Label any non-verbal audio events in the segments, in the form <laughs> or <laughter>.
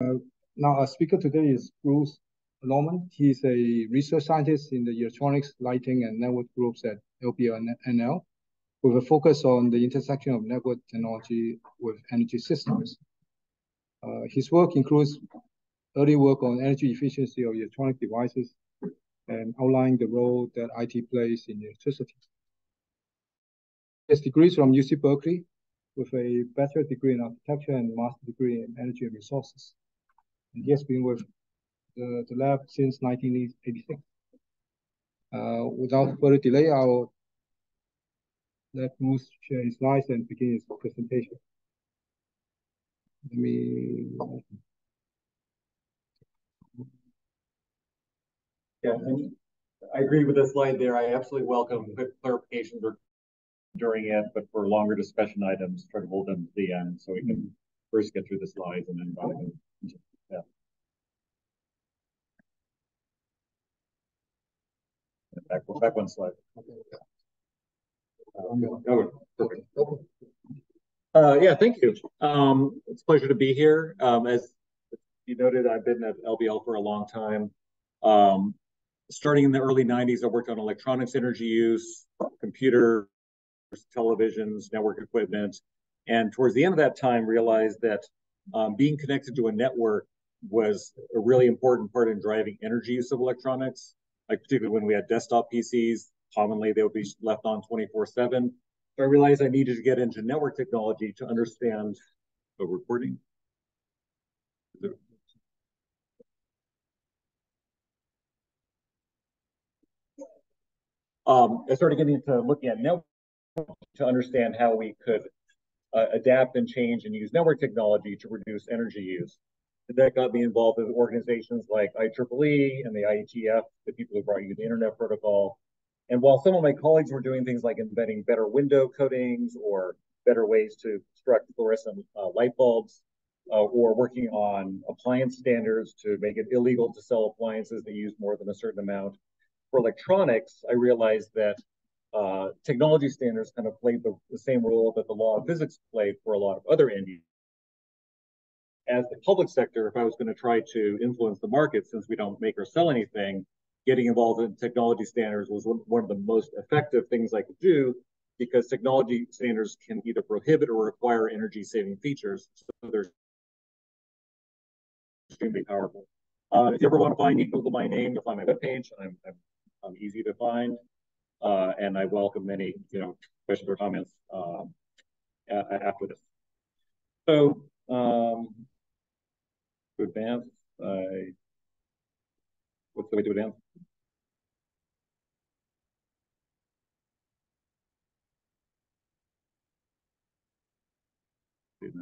now our speaker today is Bruce Nordman. He's a research scientist in the electronics, lighting, and network groups at LBNL, with a focus on the intersection of network technology with energy systems. Uh, his work includes early work on energy efficiency of electronic devices and outlining the role that IT plays in electricity. His degrees from UC Berkeley with a bachelor degree in architecture and master degree in energy and resources. And he has been with the, the lab since 1986. Uh, without further delay, I'll let Bruce share his slides and begin his presentation. Let me. Yeah, I agree with the slide there. I absolutely welcome quick clarifications or during it, but for longer discussion items, try to hold them to the end so we can first get through the slides and then dive into yeah. Back, back one slide. Uh, yeah, thank you. Um, it's a pleasure to be here. Um, as you noted, I've been at LBL for a long time. Um, starting in the early 90s, I worked on electronics energy use, computer televisions, network equipment, and towards the end of that time realized that um, being connected to a network was a really important part in driving energy use of electronics, like particularly when we had desktop PCs, commonly they would be left on 24 7. So I realized I needed to get into network technology to understand the recording. Um, I started getting into looking at network to understand how we could uh, adapt and change and use network technology to reduce energy use. That got me involved with organizations like IEEE and the IETF, the people who brought you the Internet Protocol. And while some of my colleagues were doing things like inventing better window coatings or better ways to construct fluorescent uh, light bulbs, uh, or working on appliance standards to make it illegal to sell appliances that use more than a certain amount. For electronics, I realized that uh, technology standards kind of played the, the, same role that the law of physics played for a lot of other end As the public sector, if I was going to try to influence the market, since we don't make or sell anything, getting involved in technology standards was one of the most effective things I could do because technology standards can either prohibit or require energy saving features. So they're extremely powerful. Uh, if you ever want to find me, Google my name to find my webpage. I'm, I'm, I'm easy to find. Uh, and I welcome any, you know, questions or comments uh, after this. So, um, to advance, I, what's the way to advance? It's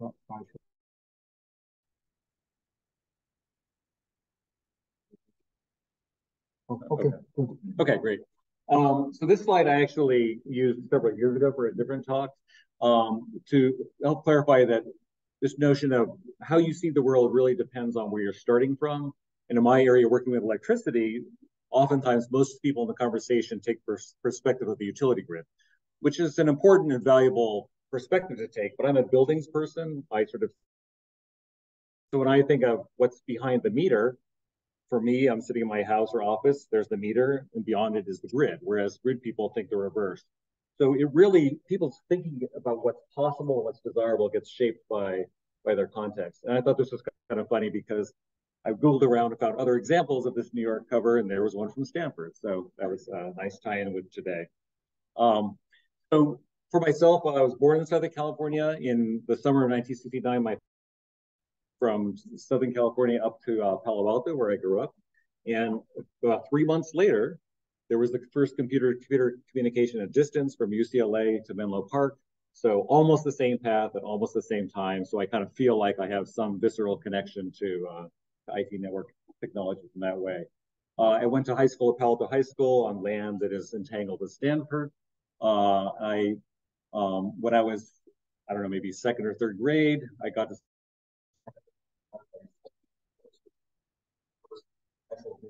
not Okay. Okay. Okay, great. Um, so this slide I actually used several years ago for a different talk um, to help clarify that this notion of how you see the world really depends on where you're starting from. And in my area, working with electricity, oftentimes most people in the conversation take pers perspective of the utility grid, which is an important and valuable perspective to take, but I'm a buildings person. I sort of, so when I think of what's behind the meter, for me, I'm sitting in my house or office, there's the meter, and beyond it is the grid, whereas grid people think the reverse. So it really, people's thinking about what's possible, and what's desirable gets shaped by, by their context. And I thought this was kind of funny because I Googled around and found other examples of this New Yorker cover, and there was one from Stanford. So that was a nice tie-in with today. Um, so for myself, I was born in Southern California in the summer of 1969. My from Southern California up to uh, Palo Alto, where I grew up. And about three months later, there was the first computer computer communication at distance from UCLA to Menlo Park. So almost the same path at almost the same time. So I kind of feel like I have some visceral connection to, uh, to IT network technology in that way. Uh, I went to high school at Palo Alto High School on land that is entangled with Stanford. Uh, I um, when I was, I don't know, maybe second or third grade, I got to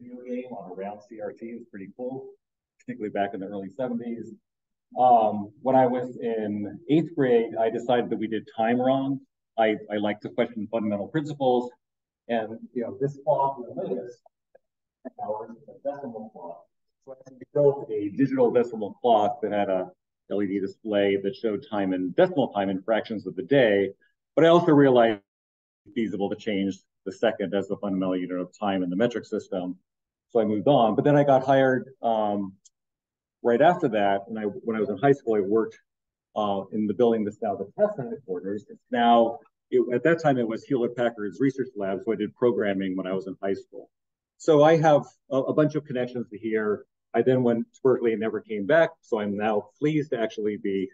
video game on a round CRT. It was pretty cool, particularly back in the early 70s. Um, when I was in eighth grade, I decided that we did time wrong. I, I like to question fundamental principles. And, you know, this clock in the latest hours is a decimal clock. So I built a digital decimal clock that had a LED display that showed time in decimal time in fractions of the day. But I also realized feasible to change the second as the fundamental unit of time in the metric system. So I moved on. But then I got hired um, right after that. And I, when I was in high school, I worked uh, in the building that's now the Tesla headquarters. Now, it, at that time, it was Hewlett Packard's research lab. So I did programming when I was in high school. So I have a, a bunch of connections to here. I then went to Berkeley and never came back. So I'm now pleased to actually be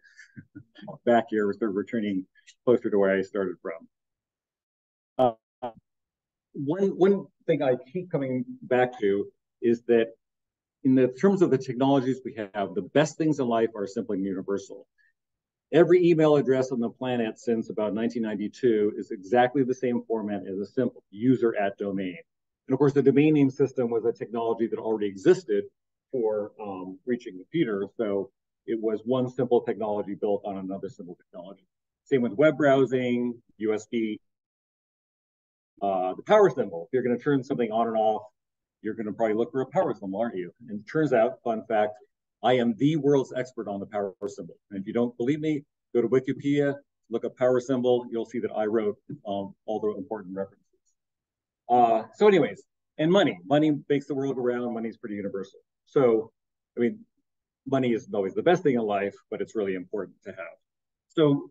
<laughs> back here, sort of returning closer to where I started from. Uh, one, one thing I keep coming back to is that in the terms of the technologies we have, the best things in life are simply universal. Every email address on the planet since about 1992 is exactly the same format as a simple user at domain. And of course, the domain name system was a technology that already existed for um, reaching computers. So it was one simple technology built on another simple technology. Same with web browsing, USB, uh, the power symbol. If you're going to turn something on and off, you're going to probably look for a power symbol, aren't you? And it turns out, fun fact, I am the world's expert on the power symbol. And if you don't believe me, go to Wikipedia, look up power symbol. You'll see that I wrote um, all the important references. Uh, so anyways, and money. Money makes the world go. Money is pretty universal. So, I mean, money isn't always the best thing in life, but it's really important to have. So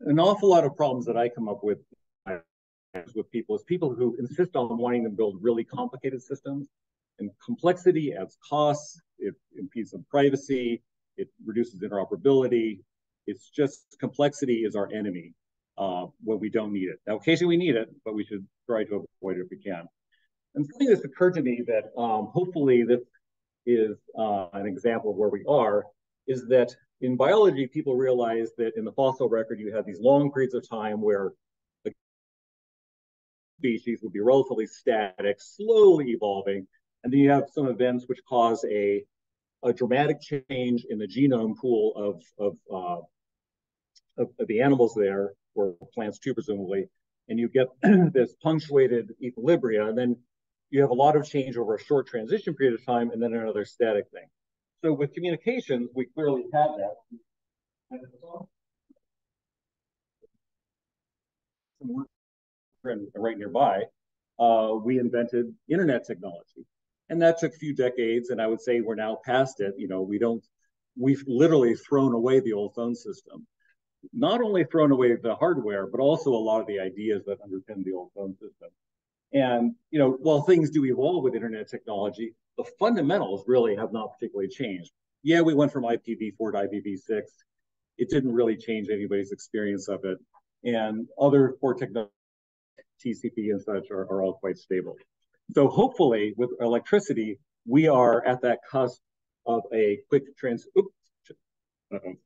an awful lot of problems that I come up with with people is people who insist on wanting to build really complicated systems. And complexity adds costs, it impedes on privacy, it reduces interoperability. It's just complexity is our enemy uh, when we don't need it. Now, occasionally we need it, but we should try to avoid it if we can. And something that's occurred to me that um, hopefully this is uh, an example of where we are, is that in biology, people realize that in the fossil record, you have these long periods of time where species would be relatively static, slowly evolving. And then you have some events which cause a, a dramatic change in the genome pool of, of, uh, of, of the animals there, or plants too, presumably. And you get <clears throat> this punctuated equilibria. And then you have a lot of change over a short transition period of time, and then another static thing. So with communications, we clearly have that. Some work and right nearby, uh, we invented internet technology. And that took a few decades, and I would say we're now past it. You know, we don't, we've literally thrown away the old phone system. Not only thrown away the hardware, but also a lot of the ideas that underpin the old phone system. And, you know, while things do evolve with internet technology, the fundamentals really have not particularly changed. Yeah, we went from IPv4 to IPv6. It didn't really change anybody's experience of it. And other core technologies TCP and such are, are all quite stable. So hopefully with electricity, we are at that cusp of a quick trans, oops, uh -oh.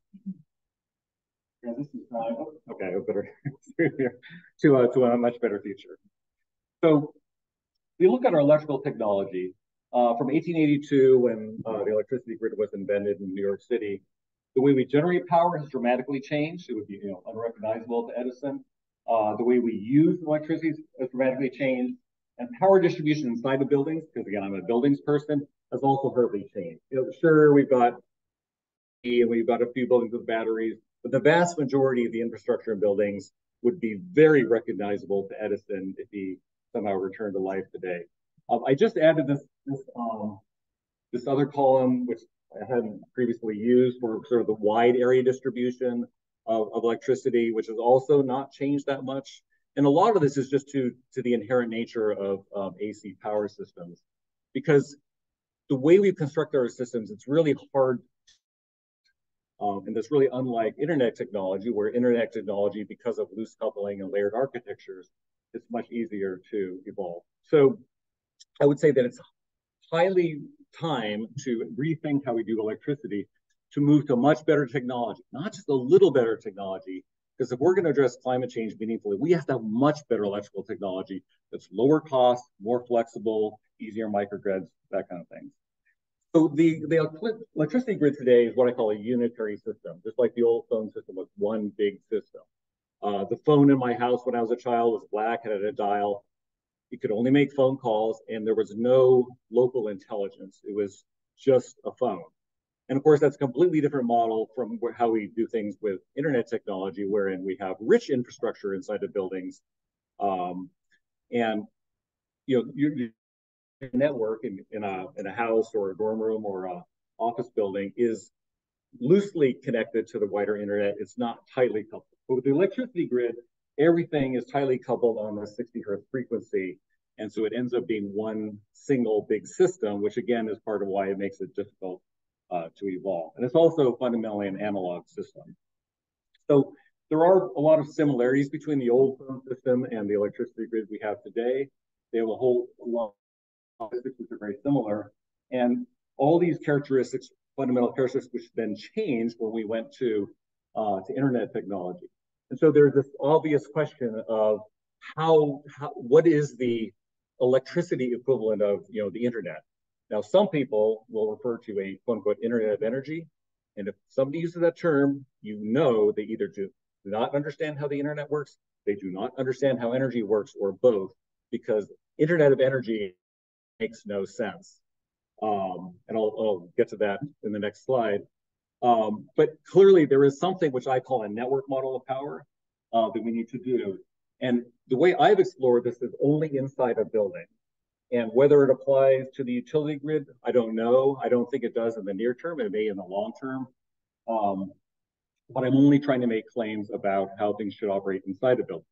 transition time. Okay, better <laughs> to, uh, to a much better future. So we look at our electrical technology, uh, from 1882, when uh, the electricity grid was invented in New York City, the way we generate power has dramatically changed. It would be you know, unrecognizable to Edison. Uh, the way we use electricity has dramatically changed. And power distribution inside the buildings, because again, I'm a buildings person, has also hardly changed. You know, sure, we've got and we've got a few buildings with batteries, but the vast majority of the infrastructure in buildings would be very recognizable to Edison if he somehow returned to life today. Um, I just added this this um, this other column, which I hadn't previously used for sort of the wide area distribution of, of electricity, which has also not changed that much. And a lot of this is just to, to the inherent nature of um, AC power systems. Because the way we construct our systems, it's really hard um, and that's really unlike internet technology, where internet technology, because of loose coupling and layered architectures, it's much easier to evolve. So I would say that it's highly time to rethink how we do electricity to move to much better technology, not just a little better technology, Because if we're going to address climate change meaningfully, we have to have much better electrical technology that's lower cost, more flexible, easier microgrids, that kind of thing. So the, the electricity grid today is what I call a unitary system, just like the old phone system was one big system. Uh, the phone in my house when I was a child was black, and had a dial. You could only make phone calls, and there was no local intelligence. It was just a phone. And of course, that's a completely different model from how we do things with internet technology, wherein we have rich infrastructure inside the buildings. Um, and you know, your, your network in, in a in a house or a dorm room or a office building is loosely connected to the wider internet. It's not tightly coupled. But with the electricity grid, everything is tightly coupled on the 60 hertz frequency. And so it ends up being one single big system, which again is part of why it makes it difficult uh, to evolve. And it's also fundamentally an analog system. So there are a lot of similarities between the old phone system and the electricity grid we have today. They have a whole lot of statistics which are very similar. And all these characteristics, fundamental characteristics, which then changed when we went to, uh, to internet technology. And so there's this obvious question of how, how what is the electricity equivalent of you know the internet? Now, some people will refer to a quote unquote Internet of Energy. And if somebody uses that term, you know they either do not understand how the internet works, they do not understand how energy works, or both, because Internet of Energy makes no sense. Um, and I'll, I'll, get to that in the next slide. Um, but clearly, there is something which I call a network model of power uh, that we need to do. And the way I've explored this is only inside a building. And whether it applies to the utility grid, I don't know. I don't think it does in the near term. It may in the long term. Um, but I'm only trying to make claims about how things should operate inside the buildings.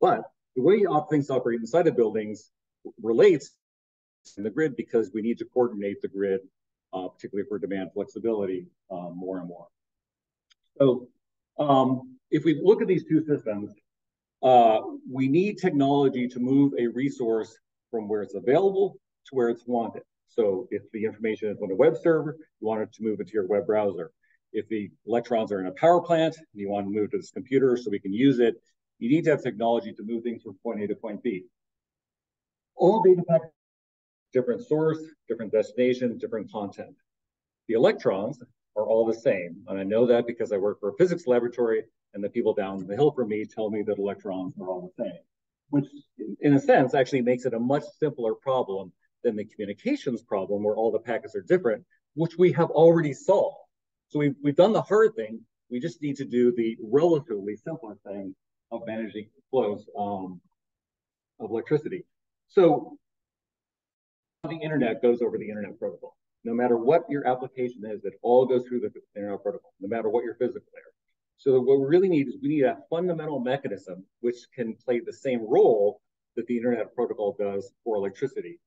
But the way things operate inside the buildings relates in the grid because we need to coordinate the grid, uh, particularly for demand flexibility, uh, more and more. So um, if we look at these two systems, uh, we need technology to move a resource from where it's available to where it's wanted. So if the information is on a web server, you want it to move it to your web browser. If the electrons are in a power plant and you want to move to this computer so we can use it, you need to have technology to move things from point A to point B. All data packets, different source, different destination, different content. The electrons are all the same. And I know that because I work for a physics laboratory and the people down the hill from me tell me that electrons are all the same which in a sense actually makes it a much simpler problem than the communications problem where all the packets are different, which we have already solved. So we've, we've done the hard thing. We just need to do the relatively simpler thing of managing flows um, of electricity. So the internet goes over the internet protocol. No matter what your application is, it all goes through the internet protocol, no matter what your physical layer. So what we really need is we need a fundamental mechanism which can play the same role that the internet protocol does for electricity.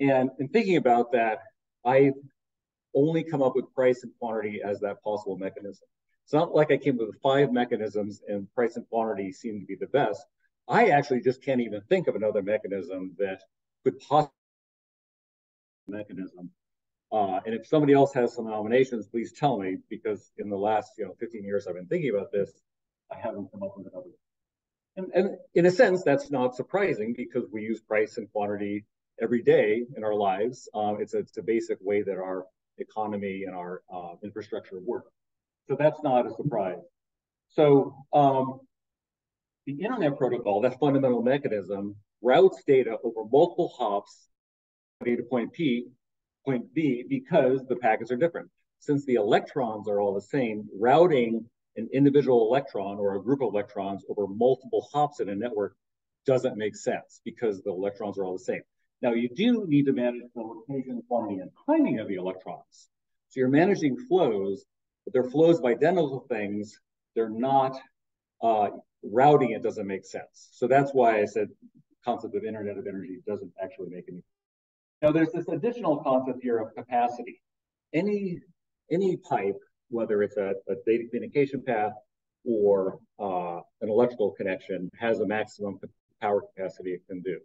And in thinking about that, I've only come up with price and quantity as that possible mechanism. It's not like I came up with five mechanisms and price and quantity seem to be the best. I actually just can't even think of another mechanism that could possibly mechanism uh, and if somebody else has some nominations, please tell me, because in the last you know 15 years I've been thinking about this, I haven't come up with another. And, and in a sense, that's not surprising because we use price and quantity every day in our lives. Um, it's, a, it's a basic way that our economy and our uh, infrastructure work. So that's not a surprise. So um, the internet protocol, that fundamental mechanism, routes data over multiple hops, data point P, point B because the packets are different. Since the electrons are all the same, routing an individual electron or a group of electrons over multiple hops in a network doesn't make sense because the electrons are all the same. Now you do need to manage the location, quantity, and timing of the electrons. So you're managing flows, but they're flows of identical things. They're not uh, routing. It doesn't make sense. So that's why I said concept of Internet of Energy doesn't actually make any now there's this additional concept here of capacity. Any, any pipe, whether it's a, a data communication path or uh, an electrical connection, has a maximum power capacity it can do.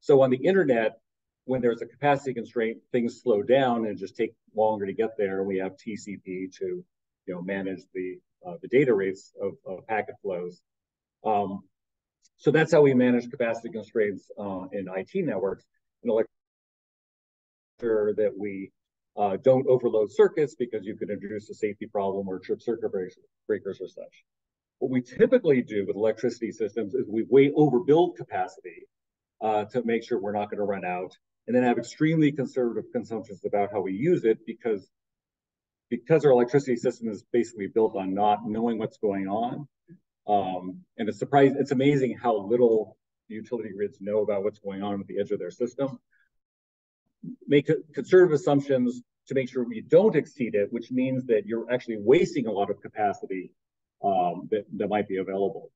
So on the internet, when there's a capacity constraint, things slow down and just take longer to get there. And we have TCP to you know, manage the uh, the data rates of, of packet flows. Um, so that's how we manage capacity constraints uh, in IT networks and like sure that we uh, don't overload circuits because you could introduce a safety problem or trip circuit breakers or such. What we typically do with electricity systems is we way overbuild capacity uh, to make sure we're not going to run out, and then have extremely conservative consumptions about how we use it because because our electricity system is basically built on not knowing what's going on. Um, and it's surprising, it's amazing how little utility grids know about what's going on at the edge of their system. Make conservative assumptions to make sure we don't exceed it, which means that you're actually wasting a lot of capacity um, that, that might be available.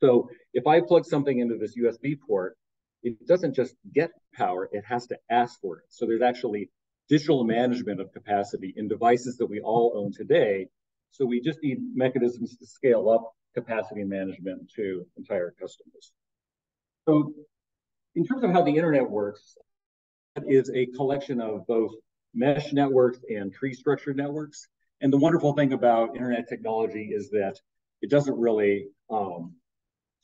So if I plug something into this USB port, it doesn't just get power, it has to ask for it. So there's actually digital management of capacity in devices that we all own today. So we just need mechanisms to scale up capacity management to entire customers. So in terms of how the internet works, is a collection of both mesh networks and tree structured networks. And the wonderful thing about internet technology is that it doesn't really um,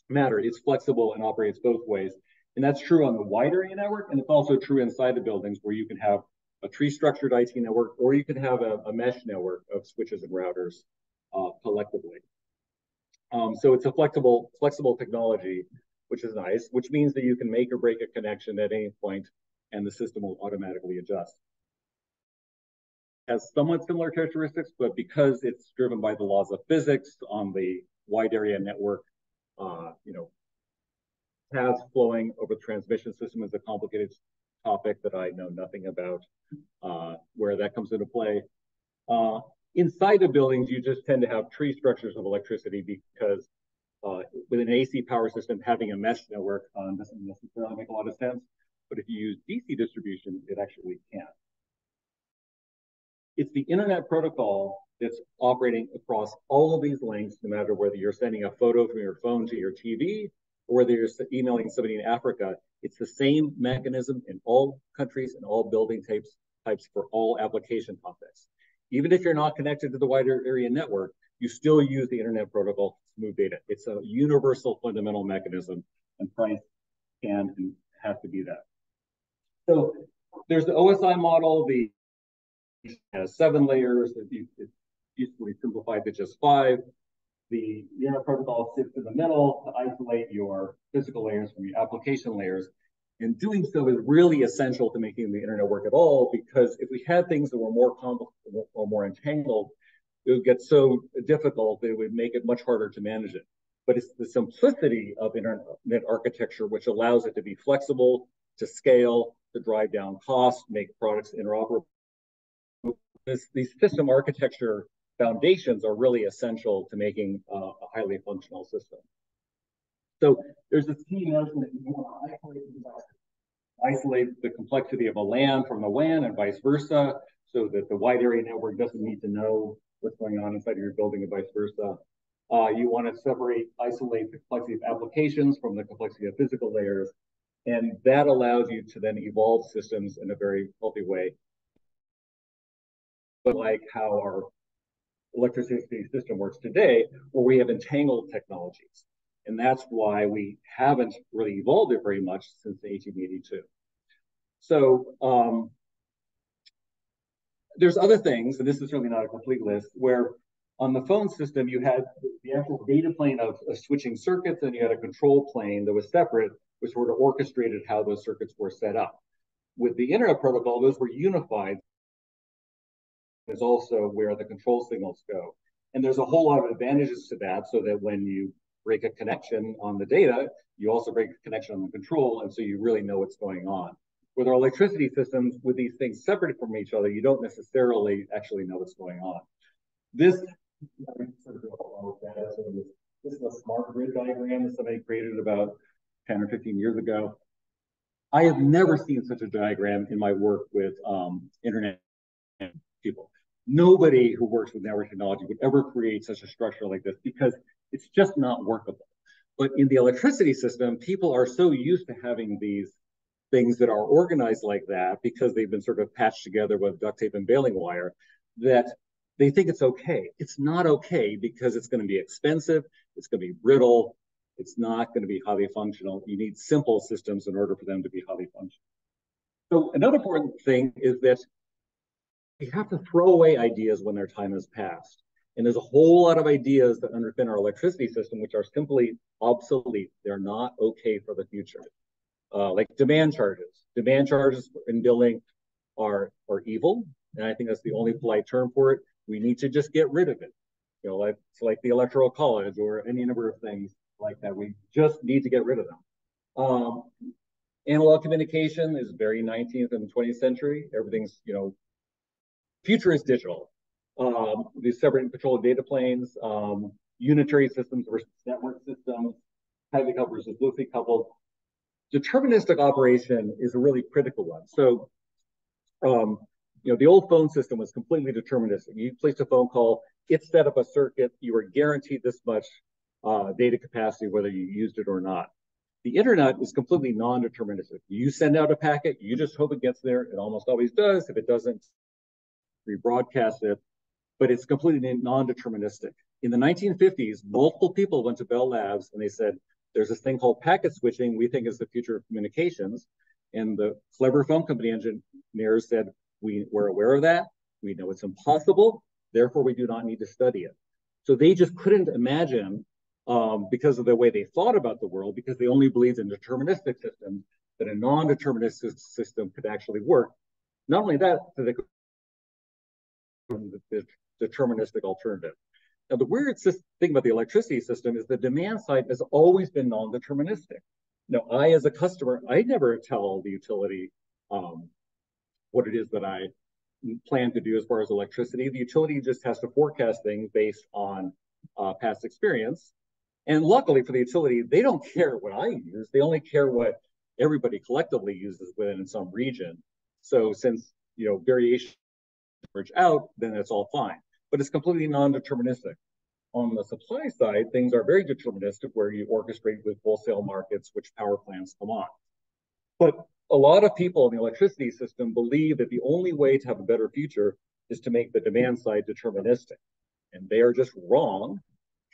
matter. It's flexible and operates both ways. And that's true on the wide area network, and it's also true inside the buildings where you can have a tree structured IT network, or you can have a, a mesh network of switches and routers uh, collectively. Um, so it's a flexible, flexible technology, which is nice, which means that you can make or break a connection at any point and the system will automatically adjust. Has somewhat similar characteristics, but because it's driven by the laws of physics on the wide area network, uh, you know, paths flowing over the transmission system is a complicated topic that I know nothing about, uh, where that comes into play. Uh, inside of buildings, you just tend to have tree structures of electricity because uh, with an AC power system, having a mesh network um, doesn't necessarily make a lot of sense. But if you use DC distribution, it actually can. It's the internet protocol that's operating across all of these links, no matter whether you're sending a photo from your phone to your TV or whether you're emailing somebody in Africa. It's the same mechanism in all countries and all building types, types for all application topics. Even if you're not connected to the wider area network, you still use the internet protocol to move data. It's a universal fundamental mechanism and price can and has to be that. So there's the OSI model, the has seven layers, it's usefully simplified to just five. The internet protocol sits in the middle to isolate your physical layers from your application layers. And doing so is really essential to making the internet work at all, because if we had things that were more complex or more entangled, it would get so difficult that it would make it much harder to manage it. But it's the simplicity of internet architecture which allows it to be flexible, to scale, to drive down costs, make products interoperable. This, these system architecture foundations are really essential to making uh, a highly functional system. So there's this key notion that you want to isolate isolate the complexity of a LAN from the WAN and vice versa, so that the wide area network doesn't need to know what's going on inside of your building and vice versa. Uh, you want to separate, isolate the complexity of applications from the complexity of physical layers. And that allows you to then evolve systems in a very healthy way. But like how our electricity system works today, where we have entangled technologies. And that's why we haven't really evolved it very much since 1882. So um, there's other things, and this is certainly not a complete list, where on the phone system, you had the actual data plane of, of switching circuits, and you had a control plane that was separate, which sort of orchestrated how those circuits were set up. With the internet protocol, those were unified. Is also where the control signals go. And there's a whole lot of advantages to that, so that when you break a connection on the data, you also break a connection on the control, and so you really know what's going on. With our electricity systems, with these things separated from each other, you don't necessarily actually know what's going on. This, this is a smart grid diagram that somebody created about 10 or 15 years ago. I have never seen such a diagram in my work with um, internet people. Nobody who works with network technology would ever create such a structure like this because it's just not workable. But in the electricity system, people are so used to having these things that are organized like that because they've been sort of patched together with duct tape and baling wire that they think it's okay. It's not okay because it's going to be expensive, it's going to be brittle, it's not going to be highly functional. You need simple systems in order for them to be highly functional. So another important thing is that we have to throw away ideas when their time has passed. And there's a whole lot of ideas that underpin our electricity system, which are simply obsolete. They're not okay for the future. Uh, like demand charges. Demand charges in billing are, are evil. And I think that's the only polite term for it. We need to just get rid of it. You know, like, it's like the electoral college or any number of things like that. We just need to get rid of them. Um, analog communication is very 19th and 20th century. Everything's, you know, future is digital. Um, these separate and controlled data planes, um, unitary systems versus network systems, tightly coupled versus loosely coupled. Deterministic operation is a really critical one. So, um, you know, the old phone system was completely deterministic. You placed a phone call, it set up a circuit, you were guaranteed this much uh, data capacity, whether you used it or not. The internet is completely non-deterministic. You send out a packet, you just hope it gets there. It almost always does. If it doesn't, rebroadcast it, but it's completely non-deterministic. In the 1950s, multiple people went to Bell Labs and they said, there's this thing called packet switching we think is the future of communications. And the clever phone company engineers said, we, we're aware of that. We know it's impossible. Therefore, we do not need to study it. So they just couldn't imagine um, because of the way they thought about the world, because they only believed in deterministic systems, that a non-deterministic system could actually work. Not only that, they could the deterministic alternative. Now, the weird thing about the electricity system is the demand side has always been non-deterministic. Now, I, as a customer, I never tell the utility um, what it is that I plan to do as far as electricity. The utility just has to forecast things based on uh, past experience. And luckily for the utility, they don't care what I use. They only care what everybody collectively uses within some region. So since you know variation average out, then it's all fine. But it's completely non-deterministic. On the supply side, things are very deterministic where you orchestrate with wholesale markets, which power plants come on. But a lot of people in the electricity system believe that the only way to have a better future is to make the demand side deterministic. And they are just wrong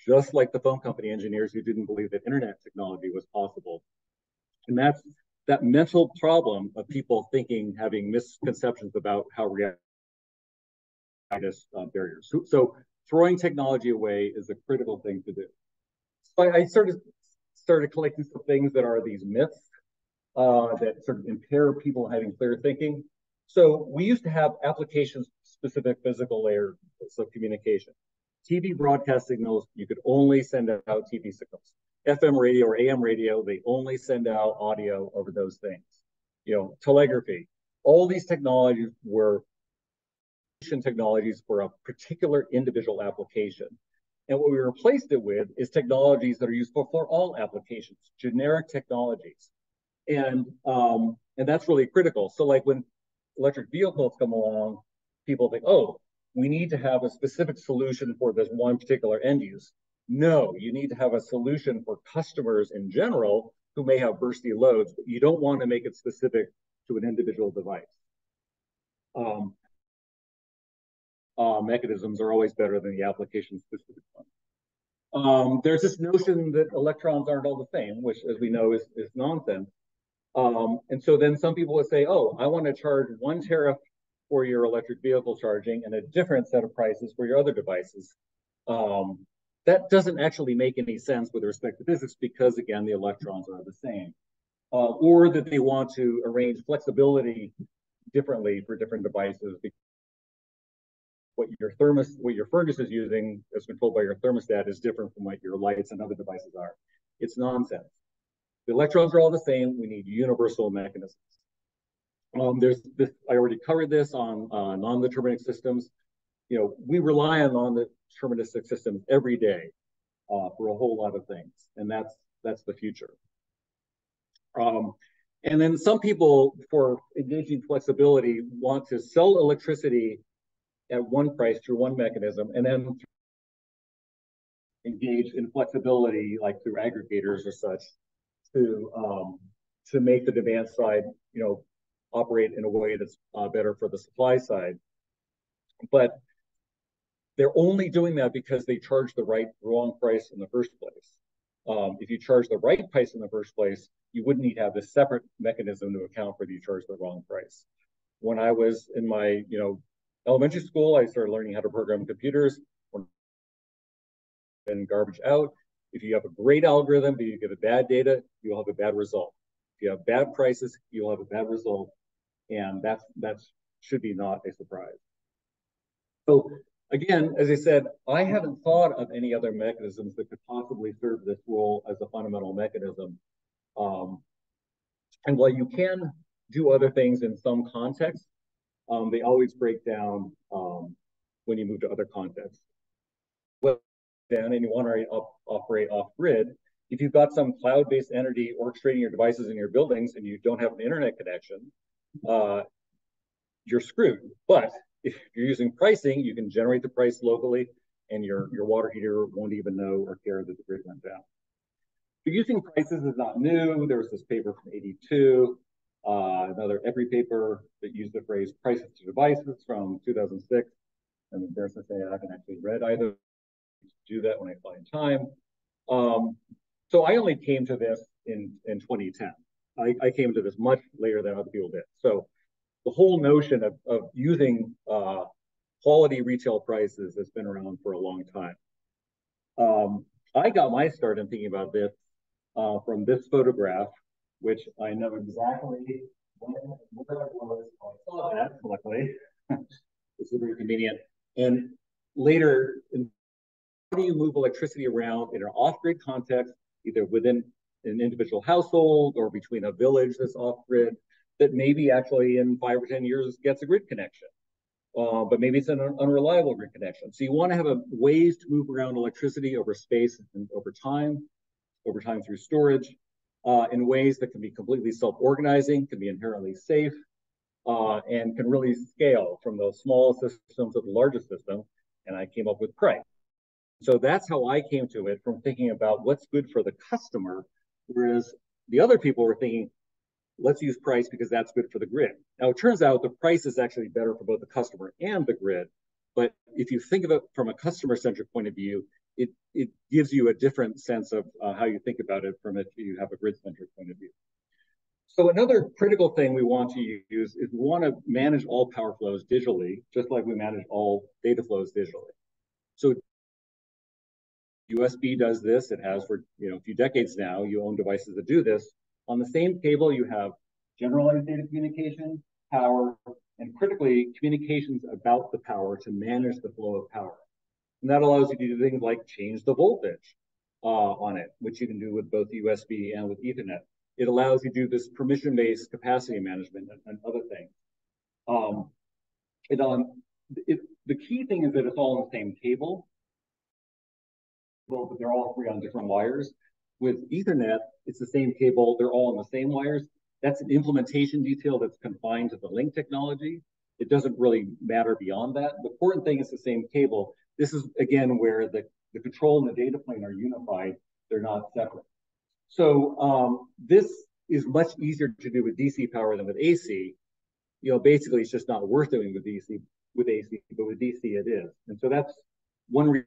just like the phone company engineers who didn't believe that internet technology was possible. And that's that mental problem of people thinking, having misconceptions about how reality is uh, barriers. So, so, throwing technology away is a critical thing to do. So I, I started started collecting some things that are these myths uh, that sort of impair people having clear thinking. So we used to have application specific physical layers of communication. TV broadcast signals, you could only send out TV signals. FM radio or AM radio, they only send out audio over those things. You know, telegraphy, all these technologies were technologies for a particular individual application. And what we replaced it with is technologies that are useful for all applications, generic technologies. And um, and that's really critical. So like when electric vehicles come along, people think, oh, we need to have a specific solution for this one particular end use. No, you need to have a solution for customers in general who may have bursty loads, but you don't want to make it specific to an individual device. Um, uh, mechanisms are always better than the application-specific ones. Um, there's this notion that electrons aren't all the same, which, as we know, is, is nonsense. Um, and so then some people would say, oh, I want to charge one tariff for your electric vehicle charging and a different set of prices for your other devices. Um, that doesn't actually make any sense with respect to physics because, again, the electrons are the same. Uh, or that they want to arrange flexibility differently for different devices. What your thermos, what your furnace is using as controlled by your thermostat is different from what your lights and other devices are. It's nonsense. The electrons are all the same. We need universal mechanisms. Um, there's this, I already covered this on uh, non-deterministic systems. You know, we rely on non-deterministic systems every day uh, for a whole lot of things, and that's that's the future. Um, and then some people, for engaging flexibility, want to sell electricity at one price through one mechanism, and then engage in flexibility, like through aggregators or such, to um, to make the demand side, you know, operate in a way that's uh, better for the supply side. But they're only doing that because they charge the right wrong price in the first place. Um, if you charge the right price in the first place, you wouldn't need to have this separate mechanism to account for the you charge the wrong price. When I was in my, you know, elementary school, I started learning how to program computers and garbage out. If you have a great algorithm, but you get a bad data, you'll have a bad result. If you have bad prices, you'll have a bad result. And that's that's should be not a surprise. So again, as I said, I haven't thought of any other mechanisms that could possibly serve this role as a fundamental mechanism. Um, and while you can do other things in some contexts, um, they always break down um, when you move to other contexts. Well, then, and you want to op operate off grid, if you've got some cloud-based entity orchestrating your devices in your buildings and you don't have an internet connection, uh, you're screwed. But if you're using pricing, you can generate the price locally and your, your water heater won't even know or care that the grid went down. But using prices is not new. There was this paper from 82, uh, another EPRI paper that used the phrase prices to devices from 2006. I'm embarrassed to say I haven't actually read either. Do that when I find time. Um, so I only came to this in, in 2010. I, I came to this much later than other people did. So the whole notion of, of using uh, quality retail prices has been around for a long time. Um, I got my start in thinking about this uh, from this photograph, which I know exactly where it was. I saw that, luckily. <laughs> it's very convenient. And later, how do you move electricity around in an off-grid context, either within an individual household or between a village that's off-grid, that maybe actually in five or 10 years gets a grid connection. Uh, but maybe it's an unreliable grid connection. So you want to have a, ways to move around electricity over space and over time, over time through storage, uh, in ways that can be completely self-organizing, can be inherently safe, uh, and can really scale from the small systems to the largest system. And I came up with Cray. So that's how I came to it from thinking about what's good for the customer, whereas the other people were thinking, let's use price because that's good for the grid. Now, it turns out the price is actually better for both the customer and the grid. But if you think of it from a customer centric point of view, it, it gives you a different sense of uh, how you think about it from if you have a grid centric point of view. So another critical thing we want to use is we want to manage all power flows digitally, just like we manage all data flows digitally. USB does this. It has for you know a few decades now. You own devices that do this. On the same cable, you have generalized data communication, power, and critically, communications about the power to manage the flow of power. And that allows you to do things like change the voltage uh, on it, which you can do with both USB and with Ethernet. It allows you to do this permission-based capacity management and, and other things. Um, it, um, it, the key thing is that it's all on the same cable, but they're all three on different wires. With Ethernet, it's the same cable. They're all on the same wires. That's an implementation detail that's confined to the link technology. It doesn't really matter beyond that. The important thing is the same cable. This is, again, where the, the control and the data plane are unified. They're not separate. So um, this is much easier to do with DC power than with AC. You know, basically, it's just not worth doing with DC with AC, but with DC it is. And so that's one reason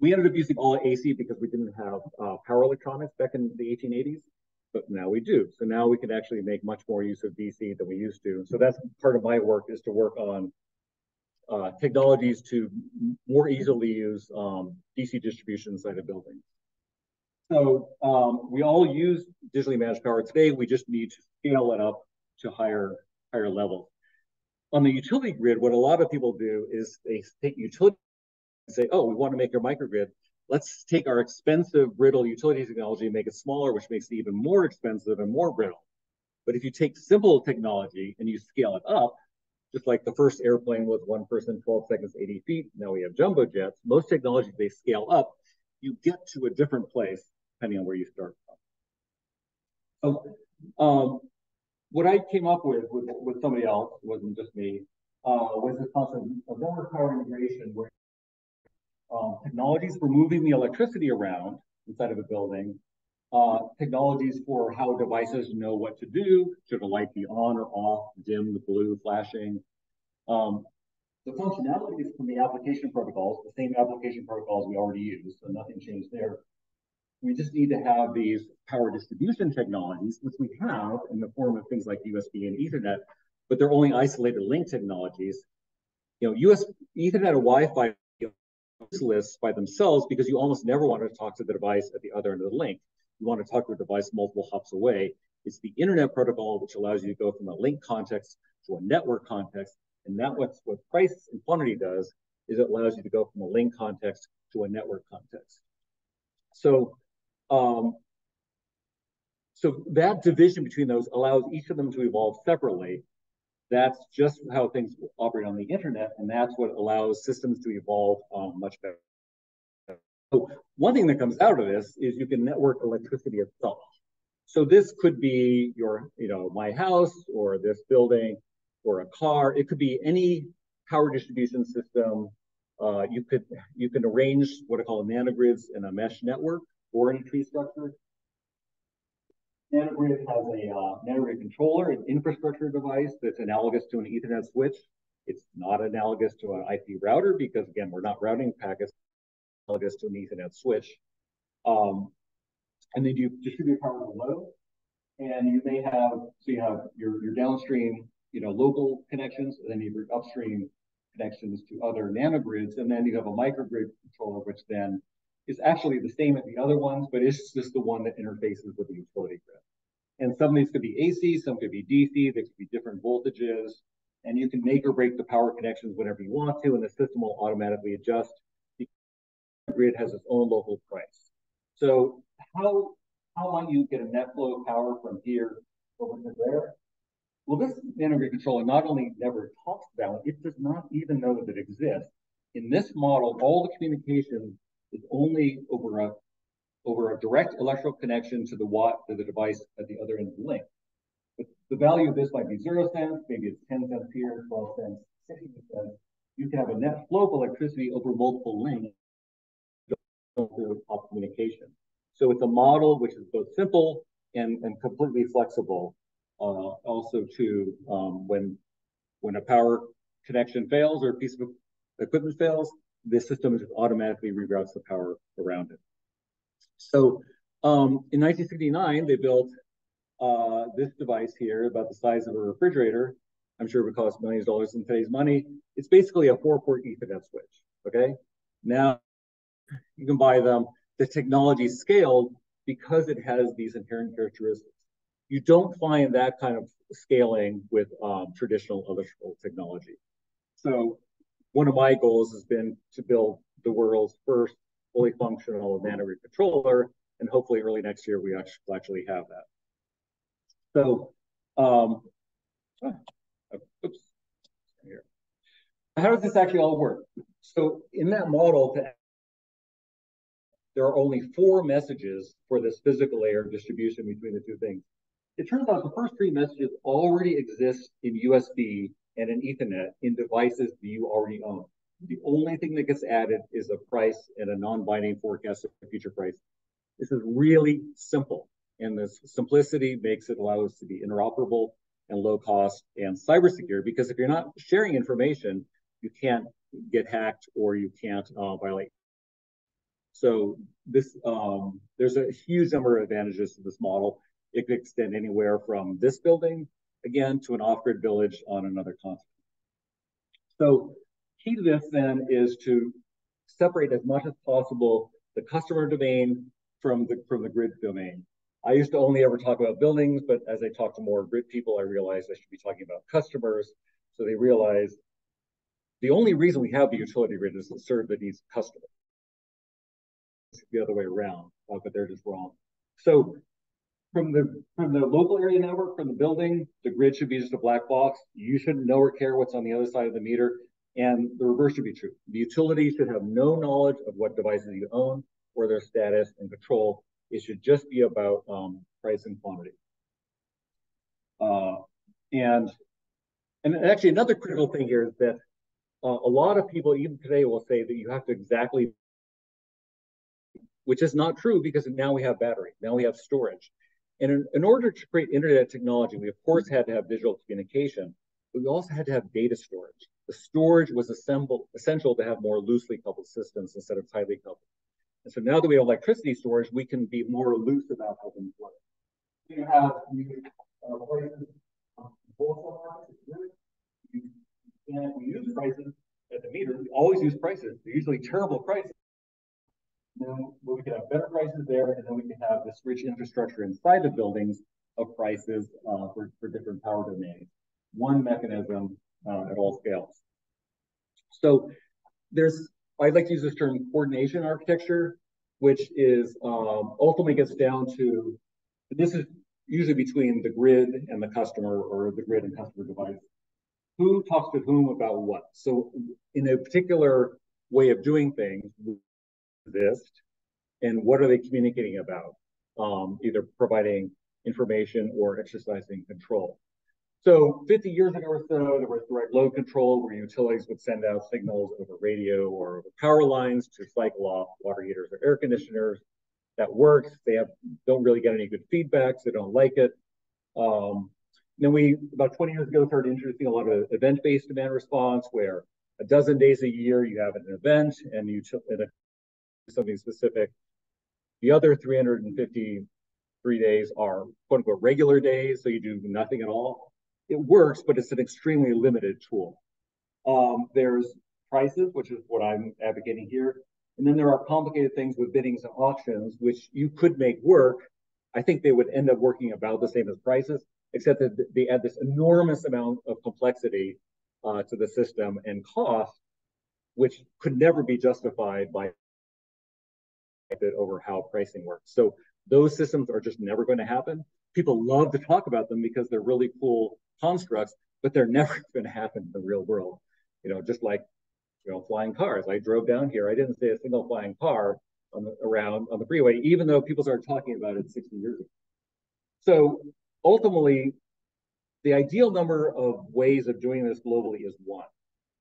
we ended up using all AC because we didn't have uh, power electronics back in the 1880s, but now we do. So now we can actually make much more use of DC than we used to. So that's part of my work is to work on uh, technologies to more easily use um, DC distribution inside a building. So um, we all use digitally managed power today. We just need to scale it up to higher higher levels. On the utility grid, what a lot of people do is they take utility say, oh, we want to make our microgrid. Let's take our expensive brittle utility technology and make it smaller, which makes it even more expensive and more brittle. But if you take simple technology and you scale it up, just like the first airplane was one person, 12 seconds, 80 feet. Now we have jumbo jets. Most technologies, they scale up. You get to a different place depending on where you start from. So, um, what I came up with, with with somebody else, wasn't just me, uh, was this concept of network power integration, where um, technologies for moving the electricity around inside of a building, uh, technologies for how devices know what to do, should the light be on or off, dim, the blue, flashing, um, The functionalities from the application protocols, the same application protocols we already use, so nothing changed there. We just need to have these power distribution technologies, which we have in the form of things like USB and Ethernet, but they're only isolated link technologies. You know, US Ethernet or Wi-Fi useless by themselves because you almost never want to talk to the device at the other end of the link. You want to talk to a device multiple hops away. It's the internet protocol which allows you to go from a link context to a network context. And that what price and quantity does is it allows you to go from a link context to a network context. So um, so that division between those allows each of them to evolve separately. That's just how things operate on the internet, and that's what allows systems to evolve um, much better. So one thing that comes out of this is you can network electricity itself. So this could be your, you know, my house or this building or a car. It could be any power distribution system. Uh, you could you can arrange what I call nanogrids in a mesh network or in a tree structure. Nanogrid has a uh, nanogrid controller, an infrastructure device that's analogous to an Ethernet switch. It's not analogous to an IP router because, again, we're not routing packets analogous to an Ethernet switch. Um, and then you distribute power below, and you may have, so you have your, your downstream, you know, local connections, and then you have your upstream connections to other nanogrids, and then you have a microgrid controller, which then is actually the same as the other ones, but it's just the one that interfaces with the utility grid. And some of these could be AC, some could be DC, there could be different voltages, and you can make or break the power connections whenever you want to, and the system will automatically adjust. The grid has its own local price. So how, how might you get a net flow of power from here over to there? Well, this nanogrid controller not only never talks about it, it does not even know that it exists. In this model, all the communication is only over a over a direct electrical connection to the watt to the device at the other end of the link. But the value of this might be zero cents, maybe it's 10 cents here, 12 cents, 60 cents. You can have a net flow of electricity over multiple links of communication. So it's a model which is both simple and, and completely flexible. Uh, also to um, when when a power connection fails or a piece of equipment fails, the system just automatically reroutes the power around it. So um, in 1969, they built uh, this device here about the size of a refrigerator. I'm sure it would cost millions of dollars in today's money. It's basically a four-port Ethernet switch, okay? Now, you can buy them. The technology scaled because it has these inherent characteristics. You don't find that kind of scaling with um, traditional electrical technology. So one of my goals has been to build the world's first fully functional nanogrid controller, and hopefully early next year we actually actually have that. So, um, oh, oops, here. How does this actually all work? So in that model, there are only four messages for this physical layer distribution between the two things. It turns out the first three messages already exist in USB and an Ethernet in devices that you already own. The only thing that gets added is a price and a non-binding forecast of future price. This is really simple, and this simplicity makes it allow us to be interoperable and low cost and cyber secure. Because if you're not sharing information, you can't get hacked or you can't uh, violate. So this um, there's a huge number of advantages to this model. It could extend anywhere from this building again, to an off-grid village on another continent. So key to this then is to separate as much as possible the customer domain from the, from the grid domain. I used to only ever talk about buildings, but as I talk to more grid people, I realized I should be talking about customers. So they realize the only reason we have the utility grid is to serve the needs of customers. It's the other way around, uh, but they're just wrong. So from the from the local area network, from the building, the grid should be just a black box. You shouldn't know or care what's on the other side of the meter. And the reverse should be true. The utility should have no knowledge of what devices you own or their status and control. It should just be about um, price and quantity. Uh, and and actually another critical thing here is that uh, a lot of people even today will say that you have to exactly, which is not true because now we have battery, now we have storage. And in, in, order to create internet technology, we of course had to have digital communication, but we also had to have data storage. the storage was assembled, essential to have more loosely coupled systems instead of tightly coupled. And so now that we have electricity storage, we can be more loose about how things work. You have you, uh, prices. And we use prices at the meter. We always use prices. They're usually terrible prices. Then we can have better prices there, and then we can have this rich infrastructure inside the buildings of prices uh, for, for different power domains. One mechanism uh, at all scales. So there's, I like to use this term coordination architecture, which is um, ultimately gets down to, this is usually between the grid and the customer or the grid and customer device. Who talks to whom about what? So in a particular way of doing things, this, and what are they communicating about? Um, either providing information or exercising control. So 50 years ago or so, there was direct load control where utilities would send out signals over radio or over power lines to cycle off water heaters or air conditioners. That works. They have don't really get any good feedbacks. They don't like it. Um, then we, about 20 years ago, started introducing a lot of event-based demand response where a dozen days a year you have an event and you and a, something specific. The other 353 days are quote unquote regular days, so you do nothing at all it works, but it's an extremely limited tool. Um, there's prices, which is what I'm advocating here. And then there are complicated things with biddings and auctions, which you could make work. I think they would end up working about the same as prices, except that they add this enormous amount of complexity uh, to the system and cost, which could never be justified by over how pricing works. So those systems are just never going to happen. People love to talk about them because they're really cool constructs, but they're <laughs> never going to happen in the real world. You know, just like you know, flying cars. I drove down here. I didn't see a single flying car on the, around on the freeway, even though people started talking about it 60 years ago. So ultimately, the ideal number of ways of doing this globally is one.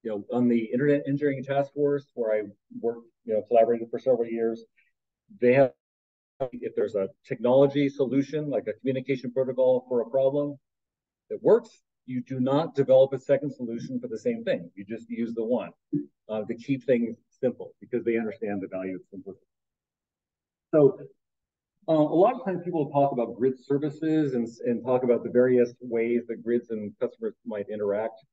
You know, on the Internet Engineering Task Force, where I worked, you know, collaborated for several years, they have if there's a technology solution like a communication protocol for a problem, that works, you do not develop a second solution for the same thing. You just use the one uh, to keep things simple because they understand the value of simplicity. So uh, a lot of times people talk about grid services and, and talk about the various ways that grids and customers might interact.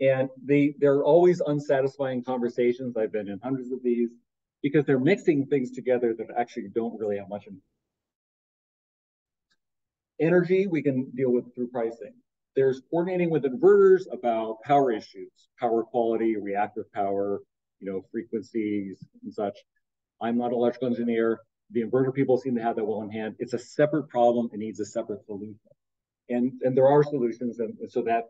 And they, they're always unsatisfying conversations. I've been in hundreds of these because they're mixing things together that actually don't really have much Energy, we can deal with through pricing. There's coordinating with inverters about power issues, power quality, reactive power, you know, frequencies and such. I'm not an electrical engineer. The inverter people seem to have that well in hand. It's a separate problem. It needs a separate solution. And, and there are solutions and, and so that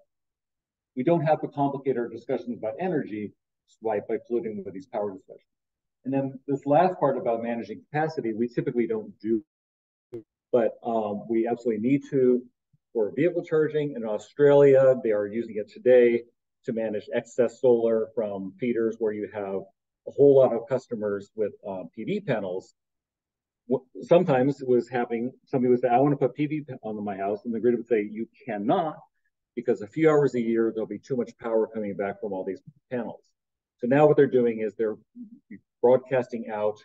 we don't have to complicate our discussions about energy by, by polluting with these power discussions. And then this last part about managing capacity, we typically don't do, but um, we absolutely need to for vehicle charging. In Australia, they are using it today to manage excess solar from feeders where you have a whole lot of customers with uh, PV panels. Sometimes it was having somebody would say, I want to put PV on my house, and the grid would say, You cannot, because a few hours a year there'll be too much power coming back from all these panels. So now what they're doing is they're broadcasting out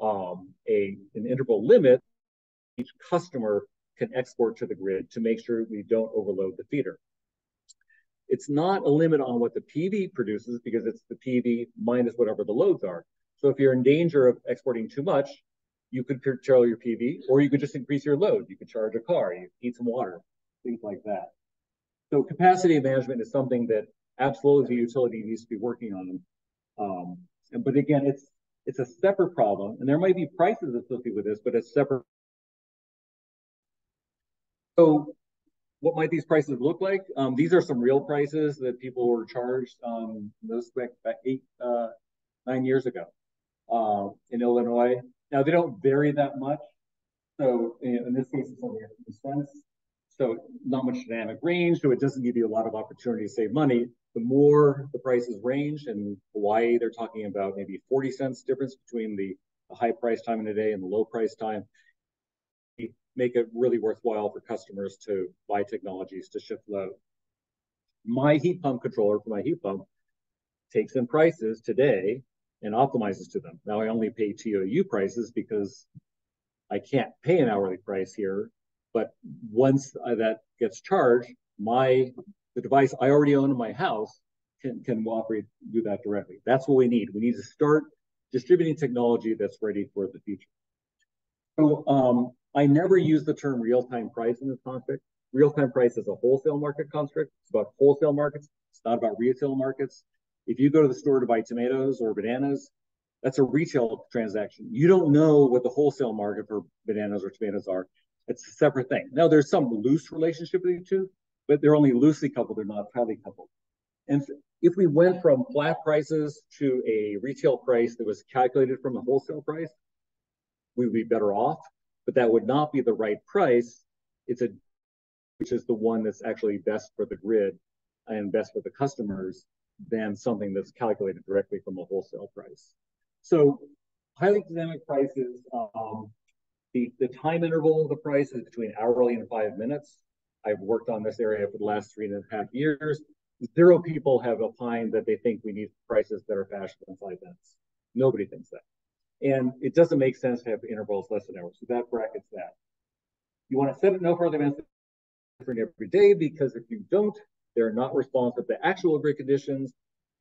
um, a an interval limit. Each customer can export to the grid to make sure we don't overload the feeder. It's not a limit on what the PV produces because it's the PV minus whatever the loads are. So if you're in danger of exporting too much, you could curtail your PV or you could just increase your load. You could charge a car, you heat some water, things like that. So capacity management is something that absolutely the utility needs to be working on. Um, but again, it's it's a separate problem, and there might be prices associated with this, but it's separate so what might these prices look like? Um, these are some real prices that people were charged um, those back, back eight, uh, nine years ago uh, in Illinois. Now they don't vary that much. So in, this case, it's only a few cents. So not much dynamic range, so it doesn't give you a lot of opportunity to save money. The more the prices range, in Hawaii, they're talking about maybe 40 cents difference between the, the high price time in the day and the low price time make it really worthwhile for customers to buy technologies to shift load. My heat pump controller for my heat pump takes in prices today and optimizes to them. Now I only pay TOU prices because I can't pay an hourly price here. But once uh, that gets charged, my the device I already own in my house can can operate do that directly. That's what we need. We need to start distributing technology that's ready for the future. So um, I never use the term real-time price in this context. Real-time price is a wholesale market construct. It's about wholesale markets. It's not about retail markets. If you go to the store to buy tomatoes or bananas, that's a retail transaction. You don't know what the wholesale market for bananas or tomatoes are. It's a separate thing. Now, there's some loose relationship between the two, but they're only loosely coupled. They're not tightly coupled. And if we went from flat prices to a retail price that was calculated from a wholesale price, we would be better off. But that would not be the right price. It's a which is the one that's actually best for the grid and best for the customers than something that's calculated directly from a wholesale price. So highly dynamic prices, um, the, the time interval of the price is between hourly and five minutes. I've worked on this area for the last three and a half years. Zero people have opined that they think we need prices that are faster than five minutes. Nobody thinks that. And it doesn't make sense to have intervals less than hours. So that brackets that. You want to set it no further than different every day because if you don't, they're not responsive to actual grid conditions,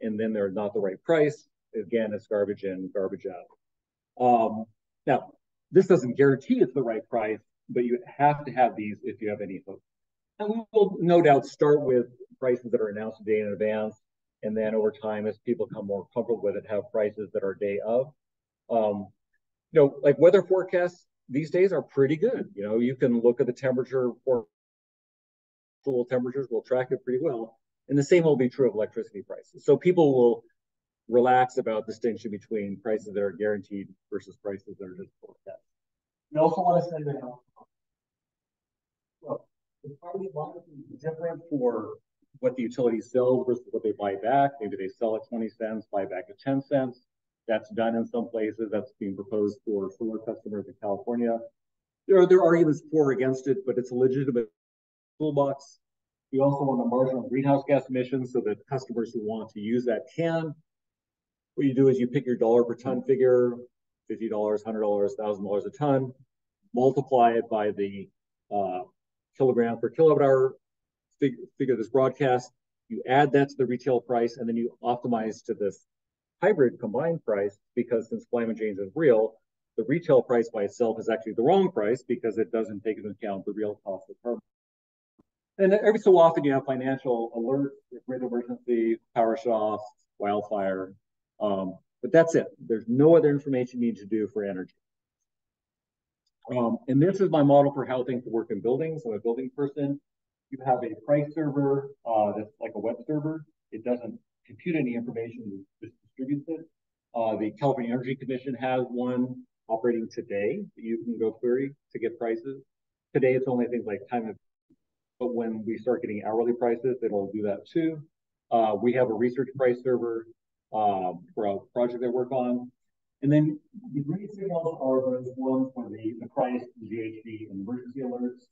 and then they're not the right price. Again, it's garbage in, garbage out. Um, now, this doesn't guarantee it's the right price, but you have to have these if you have any hope. And we will no doubt start with prices that are announced a day in advance, and then over time, as people become more comfortable with it, have prices that are day of. Um, you know, like weather forecasts these days are pretty good. You know, you can look at the temperature for actual temperatures, will track it pretty well. And the same will be true of electricity prices. So people will relax about distinction between prices that are guaranteed versus prices that are just forecast. We also want to that well, it's probably different for what the utility sells versus what they buy back. Maybe they sell at 20 cents, buy back at 10 cents. That's done in some places. That's being proposed for solar customers in California. There are, there are arguments for or against it, but it's a legitimate toolbox. We also want a marginal greenhouse gas emissions so that customers who want to use that can. What you do is you pick your dollar per ton figure, $50, $100, $1,000 a ton, multiply it by the uh, kilogram per kilowatt hour figure, figure this broadcast. You add that to the retail price, and then you optimize to this hybrid combined price because since climate change is real, the retail price by itself is actually the wrong price because it doesn't take into account the real cost of carbon. And every so often you have financial alerts, grid emergency, power shut off, wildfire. Um, but that's it. There's no other information you need to do for energy. Um, and this is my model for how things work in buildings. I'm a building person. You have a price server uh, that's like a web server. It doesn't compute any information, it just distributes it. Uh, the California Energy Commission has one operating today that you can go query to get prices. Today, it's only things like time of but when we start getting hourly prices, it'll do that too. Uh, we have a research price server um, for a project I work on. And then the green signals are those ones for the, the price, the GHG, and emergency alerts.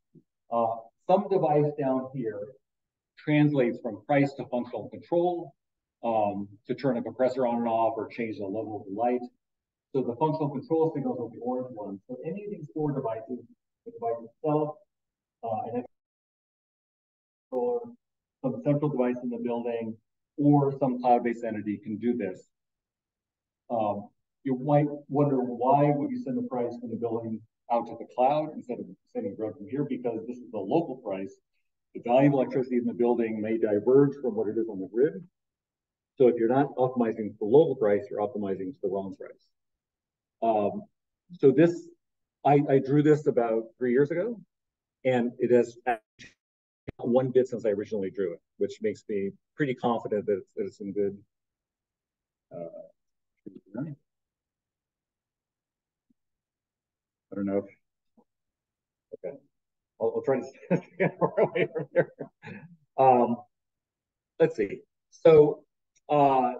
Uh, some device down here translates from price to functional control um, to turn a compressor on and off or change the level of the light. So the functional control signals are the orange ones. So any of these four devices, the device itself, uh, and or some central device in the building or some cloud-based entity can do this. Um, you might wonder why would you send the price from the building out to the cloud instead of sending direct from here because this is the local price. The value of electricity in the building may diverge from what it is on the grid. So if you're not optimizing the local price, you're optimizing the wrong price. Um, so this, I, I drew this about three years ago, and it has one bit since I originally drew it, which makes me pretty confident that it's, that it's in good. Uh, I don't know if. Okay, I'll, I'll try to get away from here. Um, let's see. So uh,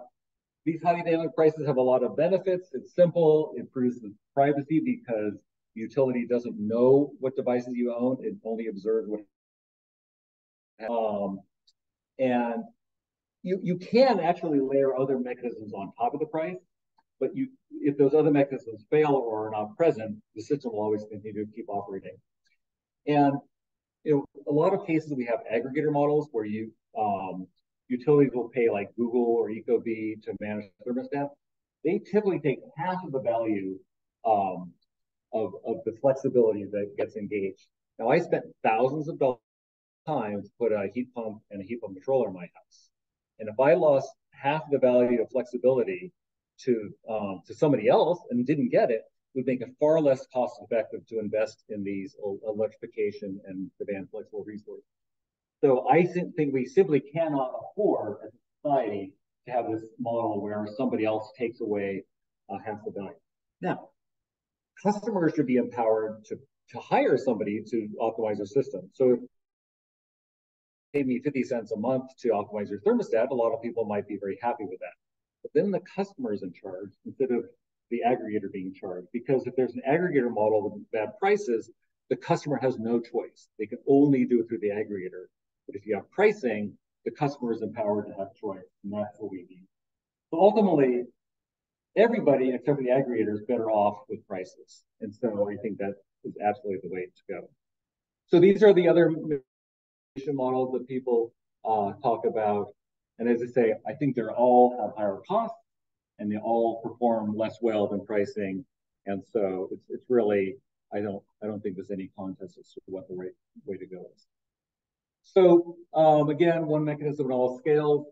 these highly dynamic prices have a lot of benefits. It's simple. It improves privacy because the utility doesn't know what devices you own. It only observes what um, and you, you can actually layer other mechanisms on top of the price, but you if those other mechanisms fail or are not present, the system will always continue to keep operating. And you know, a lot of cases we have aggregator models where you um, utilities will pay like Google or Ecobee to manage the thermostat. They typically take half of the value um, of, of the flexibility that gets engaged. Now, I spent thousands of dollars time to put a heat pump and a heat pump controller in my house. And if I lost half the value of flexibility to um, to somebody else and didn't get it, would make it far less cost effective to invest in these electrification and demand flexible resources. So I think we simply cannot afford as a society to have this model where somebody else takes away uh, half the value. Now, customers should be empowered to, to hire somebody to optimize their system. So if pay me 50 cents a month to optimize your thermostat, a lot of people might be very happy with that. But then the customer is in charge instead of the aggregator being charged. Because if there's an aggregator model with bad prices, the customer has no choice. They can only do it through the aggregator. But if you have pricing, the customer is empowered to have choice, and that's what we need. So ultimately, everybody except for the aggregator is better off with prices. And so I think that is absolutely the way to go. So these are the other models that people uh, talk about. And as I say, I think they're all have higher costs and they all perform less well than pricing. And so it's it's really I don't I don't think there's any contest as to what the right way to go is. So um, again, one mechanism at all scales.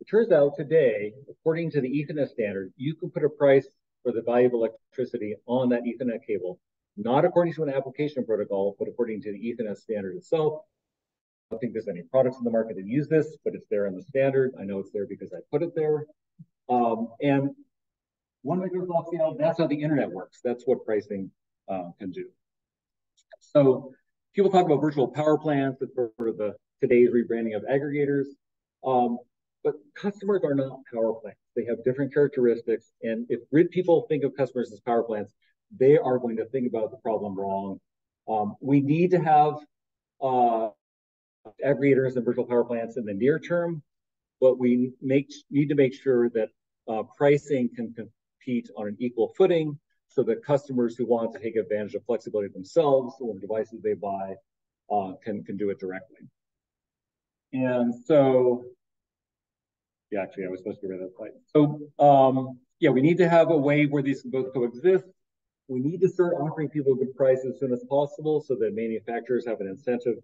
It turns out today, according to the Ethernet standard, you can put a price for the value of electricity on that Ethernet cable, not according to an application protocol, but according to the Ethernet standard itself. Don't think there's any products in the market that use this, but it's there in the standard. I know it's there because I put it there. Um, and one megahertz off scale, that's how the internet works. That's what pricing uh, can do. So people talk about virtual power plants for the today's rebranding of aggregators. Um, but customers are not power plants. They have different characteristics. And if grid people think of customers as power plants, they are going to think about the problem wrong. Um, we need to have uh, aggregators and virtual power plants in the near term, but we make need to make sure that uh, pricing can compete on an equal footing so that customers who want to take advantage of flexibility themselves or the devices they buy uh, can, can do it directly. And so, yeah, actually, I was supposed to get rid of that slide. So, um, yeah, we need to have a way where these can both coexist. We need to start offering people good prices as soon as possible so that manufacturers have an incentive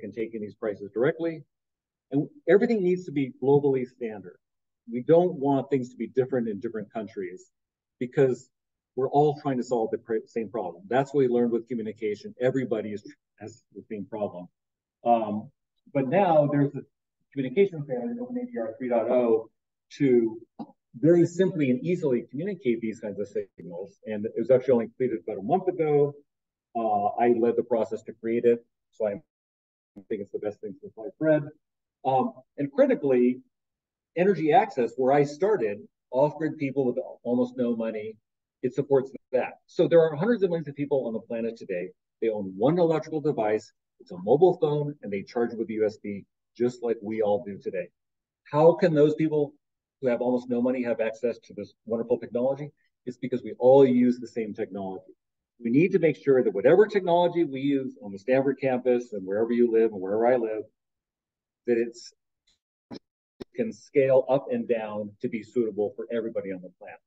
can take in these prices directly. And everything needs to be globally standard. We don't want things to be different in different countries because we're all trying to solve the same problem. That's what we learned with communication. Everybody is, has the same problem. Um, but now there's a communication standard, OpenADR 3.0, to very simply and easily communicate these kinds of signals. And it was actually only completed about a month ago. Uh, I led the process to create it, so I think it's the best thing since sliced bread. Um, and critically, energy access, where I started, off-grid people with almost no money, it supports that. So there are hundreds of millions of people on the planet today. They own one electrical device. It's a mobile phone, and they charge it with USB, just like we all do today. How can those people who have almost no money have access to this wonderful technology? It's because we all use the same technology. We need to make sure that whatever technology we use on the Stanford campus and wherever you live and wherever I live, that it's can scale up and down to be suitable for everybody on the planet.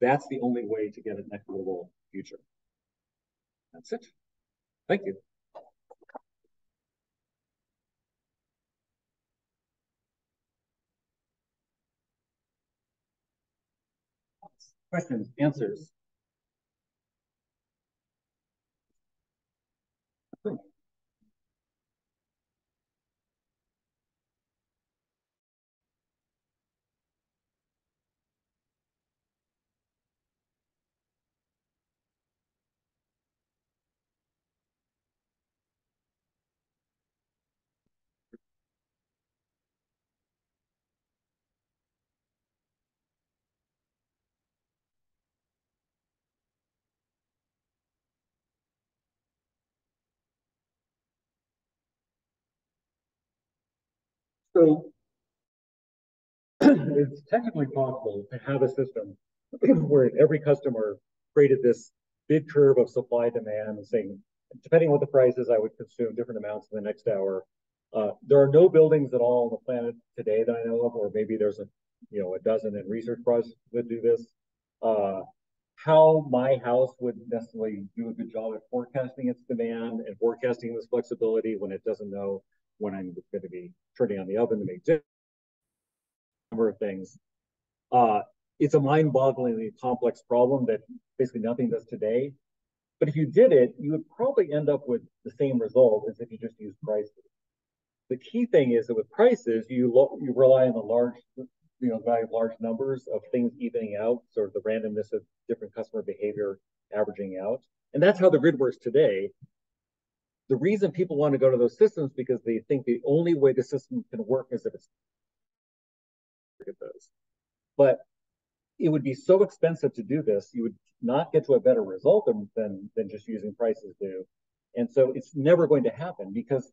That's the only way to get an equitable future. That's it. Thank you. Questions, answers? So <clears throat> it's technically possible to have a system <clears throat> where every customer created this big curve of supply demand and saying, depending on what the price is, I would consume different amounts in the next hour. Uh, there are no buildings at all on the planet today that I know of, or maybe there's a you know a dozen in research projects that do this. Uh, how my house would necessarily do a good job at forecasting its demand and forecasting this flexibility when it doesn't know when I'm going to be turning on the oven to make dinner, number of things. Uh, it's a mind-bogglingly complex problem that basically nothing does today. But if you did it, you would probably end up with the same result as if you just used prices. The key thing is that with prices, you you rely on the large, you know, value of large numbers of things evening out, sort of the randomness of different customer behavior averaging out. And that's how the grid works today. The reason people want to go to those systems because they think the only way the system can work is if it's at those. But it would be so expensive to do this, you would not get to a better result than, than, than just using prices do. And so it's never going to happen because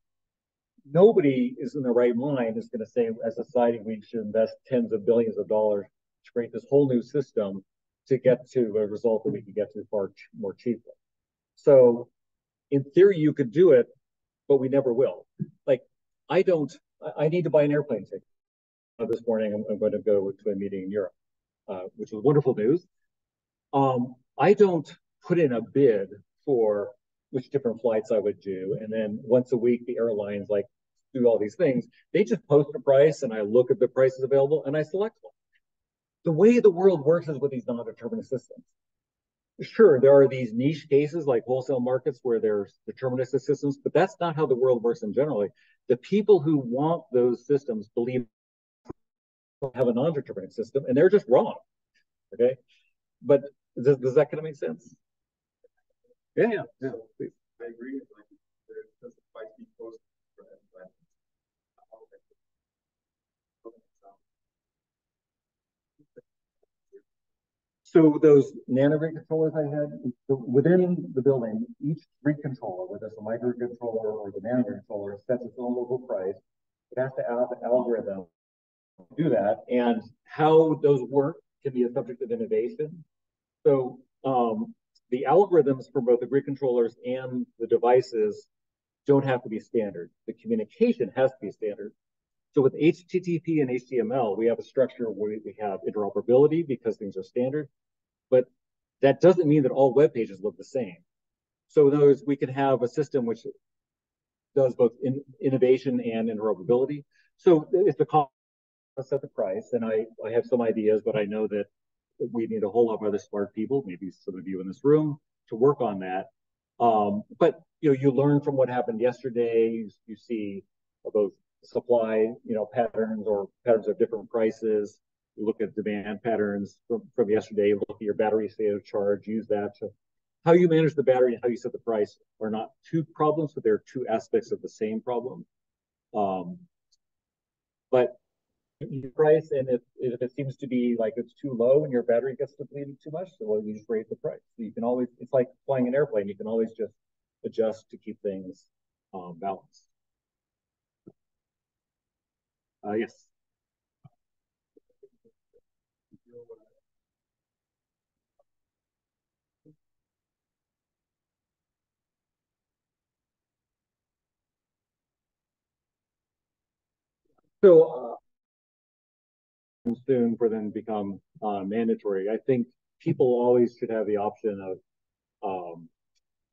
nobody is in the right mind is going to say, as a society, we should invest tens of billions of dollars to create this whole new system to get to a result that we can get to far more cheaply. So, in theory, you could do it, but we never will. Like, I don't, I need to buy an airplane ticket. Uh, this morning, I'm, I'm, going to go to a meeting in Europe, uh, which is wonderful news. Um, I don't put in a bid for which different flights I would do. And then once a week, the airlines like do all these things. They just post a price and I look at the prices available and I select one. The way the world works is with these non-determinist systems. Sure, there are these niche cases like wholesale markets where there's deterministic systems, but that's not how the world works in generally. The people who want those systems believe have a non-determinist system and they're just wrong. Okay. But does, does that kind of make sense? Yeah, yeah, yeah. I agree. Like, there doesn't quite be close for that. So those nanogrid controllers I had within the building, each grid controller, whether it's a micro controller or the nanogrid controller, sets its own local price. It has to add the algorithm to do that, and how those work can be a subject of innovation. So um, the algorithms for both the grid controllers and the devices don't have to be standard. The communication has to be standard. So with HTTP and HTML, we have a structure where we have interoperability because things are standard, but that doesn't mean that all web pages look the same. So in other words, we can have a system which does both in, innovation and interoperability. So it's the cost set the price, and I, I have some ideas, but I know that we need a whole lot of other smart people, maybe some of you in this room, to work on that. Um, but you know, you learn from what happened yesterday. You, you see both supply, you know, patterns or patterns of different prices. You look at demand patterns from, from yesterday. Look at your battery state of charge. Use that to how you manage the battery and how you set the price are not two problems, but they're two aspects of the same problem. Um, but price, and if, if it seems to be like it's too low and your battery gets depleted too much, so well, you just raise the price. So you can always, it's like flying an airplane. You can always just adjust to keep things um, balanced. Uh, yes. So uh, soon for them to become uh, mandatory. I think people always should have the option of um,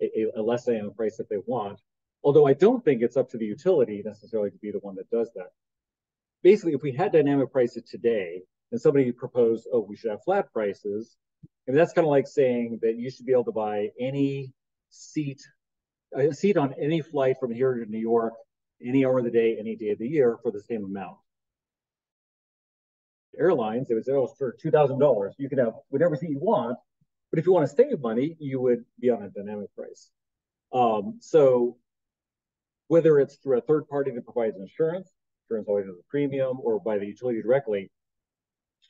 a, a less than price if they want. Although I don't think it's up to the utility necessarily to be the one that does that. Basically, if we had dynamic prices today and somebody proposed, oh, we should have flat prices, and that's kind of like saying that you should be able to buy any seat, a seat on any flight from here to New York, any hour of the day, any day of the year for the same amount airlines, they would say, oh, for $2,000, you can have whatever seat you want. But if you want to save money, you would be on a dynamic price. Um, so whether it's through a third party that provides insurance, insurance always has a premium, or by the utility directly,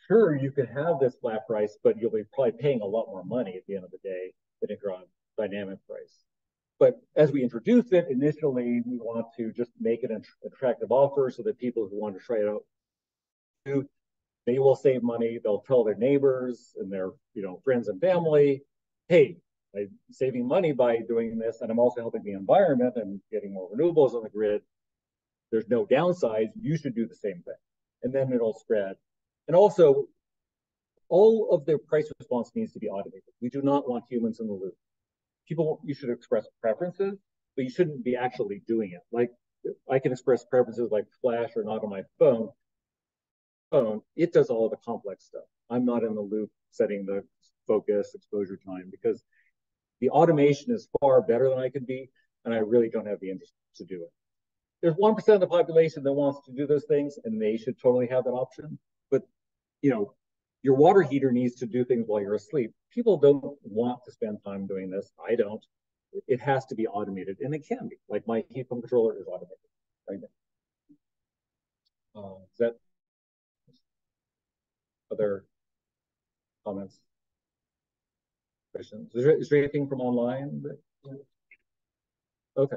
sure, you can have this flat price, but you'll be probably paying a lot more money at the end of the day than if you're on dynamic price. But as we introduce it, initially we want to just make it an attractive offer so that people who want to try it out they will save money. They'll tell their neighbors and their you know friends and family, hey, I'm saving money by doing this, and I'm also helping the environment and getting more renewables on the grid. There's no downsides. You should do the same thing, and then it'll spread. And also, all of their price response needs to be automated. We do not want humans in the loop. People, you should express preferences, but you shouldn't be actually doing it. Like I can express preferences like flash or not on my phone. Phone, it does all the complex stuff. I'm not in the loop setting the focus, exposure time, because the automation is far better than I could be, and I really don't have the interest to do it. There's 1% of the population that wants to do those things, and they should totally have that option. But, you know, your water heater needs to do things while you're asleep. People don't want to spend time doing this. I don't. It has to be automated, and it can be. Like my heat pump controller is automated right now. Uh, is that other comments? Questions? Is there, is there anything from online? That, okay.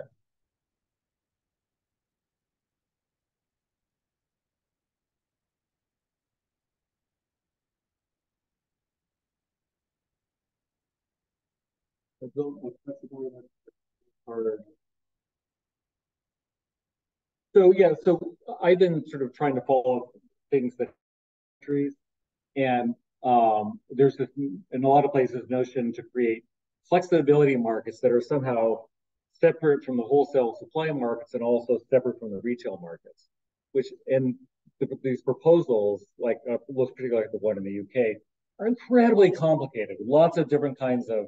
So yeah, so I've been sort of trying to follow things that trees, and um, there's this in a lot of places notion to create flexibility markets that are somehow separate from the wholesale supply markets and also separate from the retail markets. Which and the, these proposals, like uh, particularly like the one in the UK, are incredibly complicated. Lots of different kinds of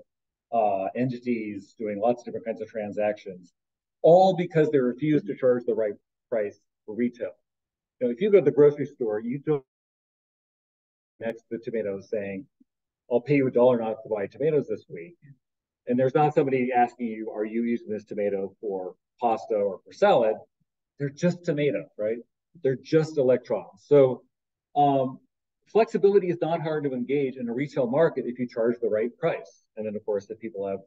uh, entities doing lots of different kinds of transactions, all because they refuse to charge the right price for retail. You know, if you go to the grocery store, you don't next to the tomatoes saying, I'll pay you a dollar not to buy tomatoes this week. And there's not somebody asking you, are you using this tomato for pasta or for salad? They're just tomatoes, right? They're just electrons. So um, flexibility is not hard to engage in a retail market if you charge the right price. And then, of course, if people have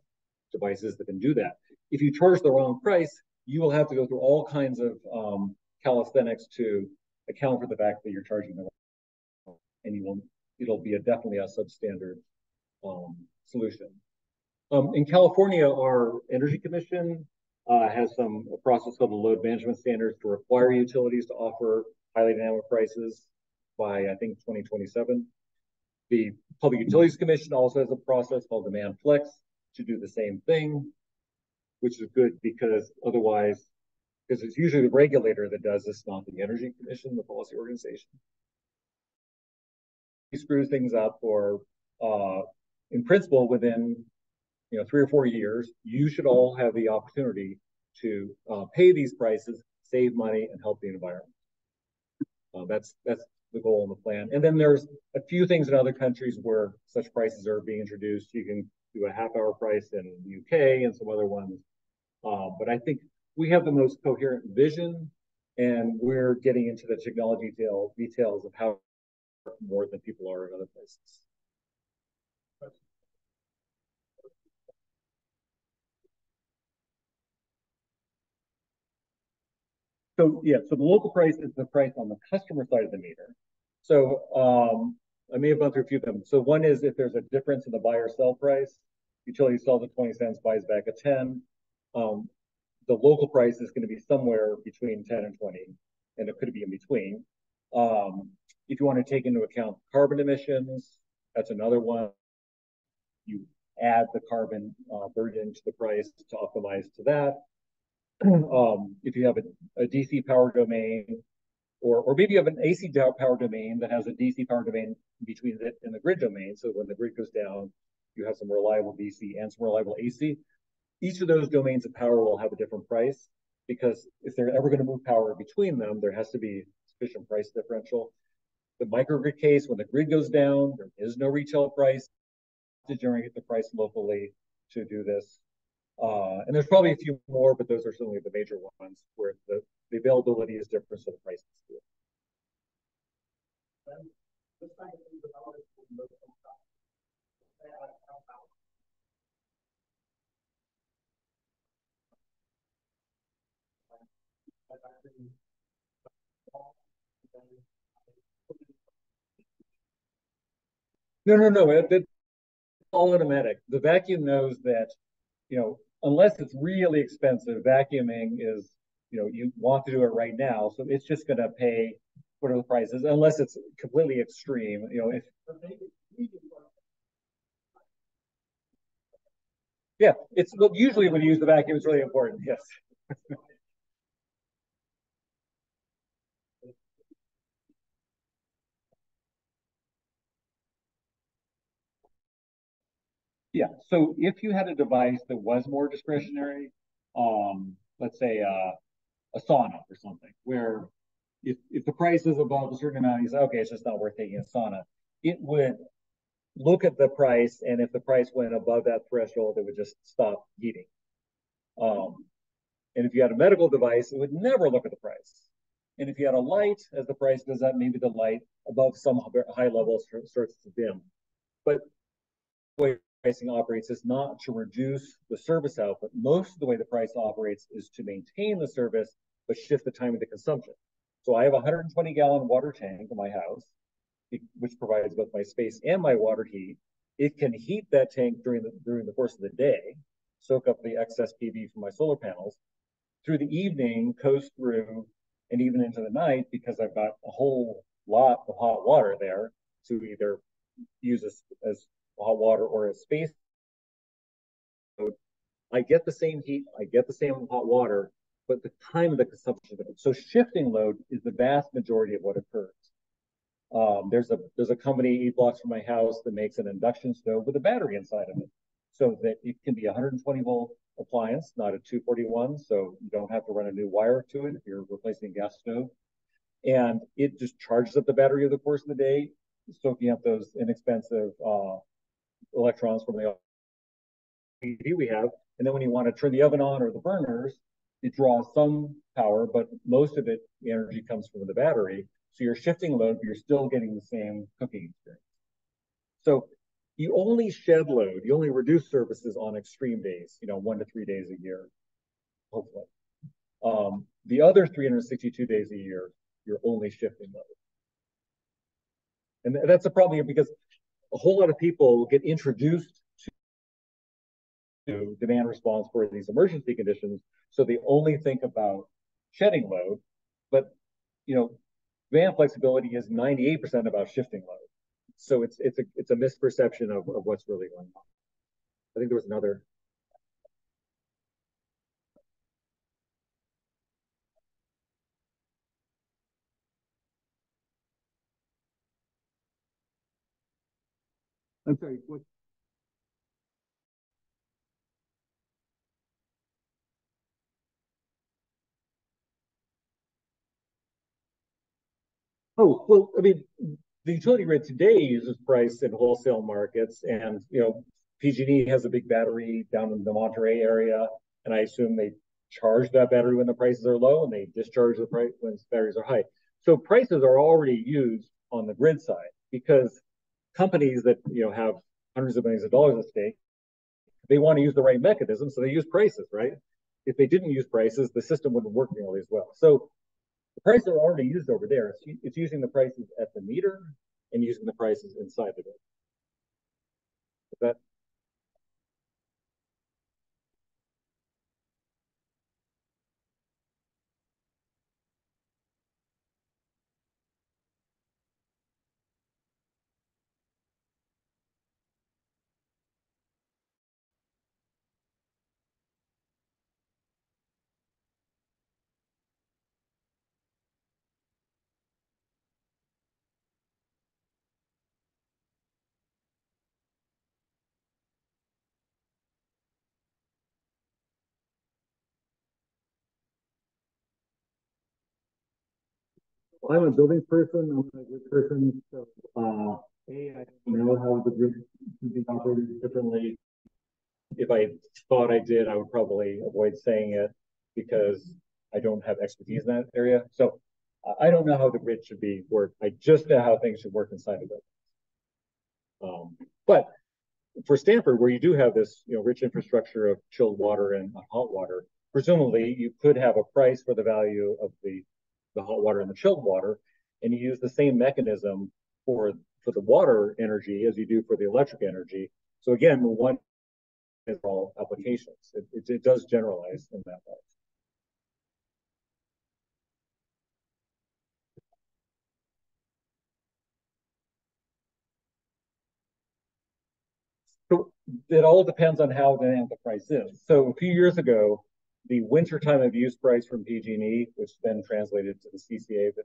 devices that can do that. If you charge the wrong price, you will have to go through all kinds of um, calisthenics to account for the fact that you're charging the wrong, and you will it'll be a definitely a substandard um, solution. Um, in California, our Energy Commission uh, has some a process called the Load Management Standards to require utilities to offer highly dynamic prices by I think 2027. The Public Utilities Commission also has a process called Demand Flex to do the same thing, which is good because otherwise, because it's usually the regulator that does this, not the Energy Commission, the policy organization. He screws things up, or uh, in principle, within you know three or four years, you should all have the opportunity to uh, pay these prices, save money, and help the environment. Uh, that's that's the goal and the plan. And then there's a few things in other countries where such prices are being introduced. You can do a half hour price in the UK and some other ones. Uh, but I think we have the most coherent vision and we're getting into the technology detail, details of how more than people are in other places. So yeah, so the local price is the price on the customer side of the meter. So um, I may have gone through a few of them. So one is if there's a difference in the buy or sell price, utility sells at 20 cents, buys back at 10. Um, the local price is going to be somewhere between 10 and 20, and it could be in between. Um, if you want to take into account carbon emissions, that's another one. You add the carbon uh, burden to the price to optimize to that. Um, if you have a, a, DC power domain, or, or maybe you have an AC power domain that has a DC power domain between it and the grid domain. So when the grid goes down, you have some reliable DC and some reliable AC. Each of those domains of power will have a different price because if they're ever going to move power between them, there has to be sufficient price differential. The microgrid case, when the grid goes down, there is no retail price to generate the price locally to do this. Uh, and there's probably a few more, but those are certainly the major ones where the, the availability is different, so the price is good. No, no, no. It, it's all automatic. The vacuum knows that, you know, unless it's really expensive, vacuuming is, you know, you want to do it right now. So it's just going to pay whatever the price is, unless it's completely extreme. You know, if yeah, it's usually when you use the vacuum, it's really important. Yes. <laughs> Yeah. So if you had a device that was more discretionary, um, let's say uh, a sauna or something, where if, if the price is above a certain amount, you say, okay, it's just not worth taking a sauna. It would look at the price, and if the price went above that threshold, it would just stop heating. Um, and if you had a medical device, it would never look at the price. And if you had a light, as the price goes up, maybe the light above some high level starts to dim. But way pricing operates is not to reduce the service output. Most of the way the price operates is to maintain the service, but shift the time of the consumption. So I have a 120 gallon water tank in my house, which provides both my space and my water heat. It can heat that tank during the during the course of the day, soak up the excess PV from my solar panels. Through the evening, coast through, and even into the night because I've got a whole lot of hot water there to either use as, as hot water or a space. I get the same heat, I get the same hot water, but the time of the consumption. So shifting load is the vast majority of what occurs. Um, there's a there's a company eight blocks from my house that makes an induction stove with a battery inside of it, so that it can be a 120 volt appliance, not a 241. So you don't have to run a new wire to it if you're replacing a gas stove, and it just charges up the battery over the course of the day, soaking up those inexpensive uh, electrons from the LED we have. And then when you want to turn the oven on or the burners, it draws some power, but most of it, the energy comes from the battery. So you're shifting load, but you're still getting the same cooking experience. So you only shed load, you only reduce services on extreme days, you know, one to three days a year, hopefully. Um, the other 362 days a year, you're only shifting load. And that's a problem here because a whole lot of people get introduced to demand response for these emergency conditions. So they only think about shedding load, but you know, demand flexibility is 98% about shifting load. So it's it's a it's a misperception of, of what's really going on. I think there was another I'm sorry, what? Oh, well, I mean, the utility grid today uses price in wholesale markets, and you know, PG&E has a big battery down in the Monterey area, and I assume they charge that battery when the prices are low, and they discharge the price when the batteries are high. So prices are already used on the grid side because companies that you know have hundreds of millions of dollars at stake, they want to use the right mechanism, so they use prices, right? If they didn't use prices, the system wouldn't work nearly as well. So the prices are already used over there. It's, it's using the prices at the meter and using the prices inside of it. Is that I'm a building person. I'm a grid person. So, uh, a, I don't know how the grid should be operated differently. If I thought I did, I would probably avoid saying it because I don't have expertise in that area. So I don't know how the grid should be worked. I just know how things should work inside of it. Um, but for Stanford, where you do have this, you know, rich infrastructure of chilled water and hot water, presumably you could have a price for the value of the the hot water and the chilled water, and you use the same mechanism for for the water energy as you do for the electric energy. So again, one is all applications. It, it, it does generalize in that way. So it all depends on how dynamic the price is. So a few years ago, the winter time of use price from PG&E, which then translated to the CCA that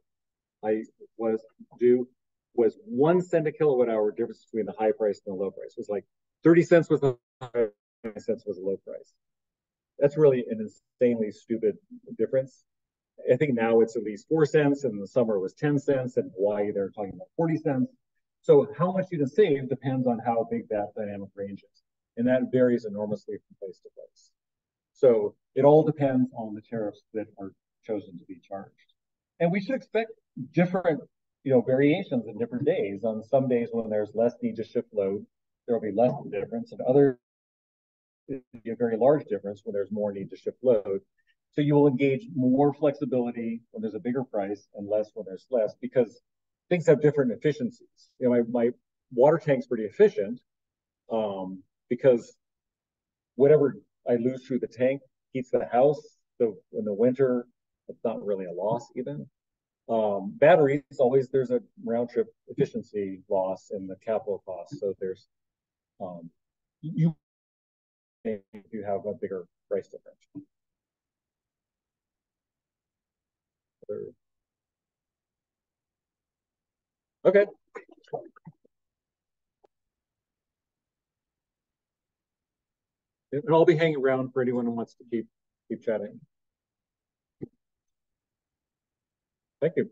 I was due, was one cent a kilowatt hour difference between the high price and the low price. It was like 30 cents was the high, 20 cents was the low price. That's really an insanely stupid difference. I think now it's at least four cents, and in the summer was 10 cents, and Hawaii they're talking about 40 cents. So how much you can save depends on how big that dynamic range is. And that varies enormously from place to place. So it all depends on the tariffs that are chosen to be charged. And we should expect different, you know, variations in different days. On some days when there's less need to shift load, there will be less difference. And other a very large difference when there's more need to shift load. So you will engage more flexibility when there's a bigger price and less when there's less because things have different efficiencies. You know, my, my water tank's pretty efficient um, because whatever I lose through the tank heats the house. So in the winter, it's not really a loss even. Um, batteries always there's a round trip efficiency loss in the capital cost. So there's um, you you have a bigger price difference. Okay. And I'll be hanging around for anyone who wants to keep keep chatting. Thank you.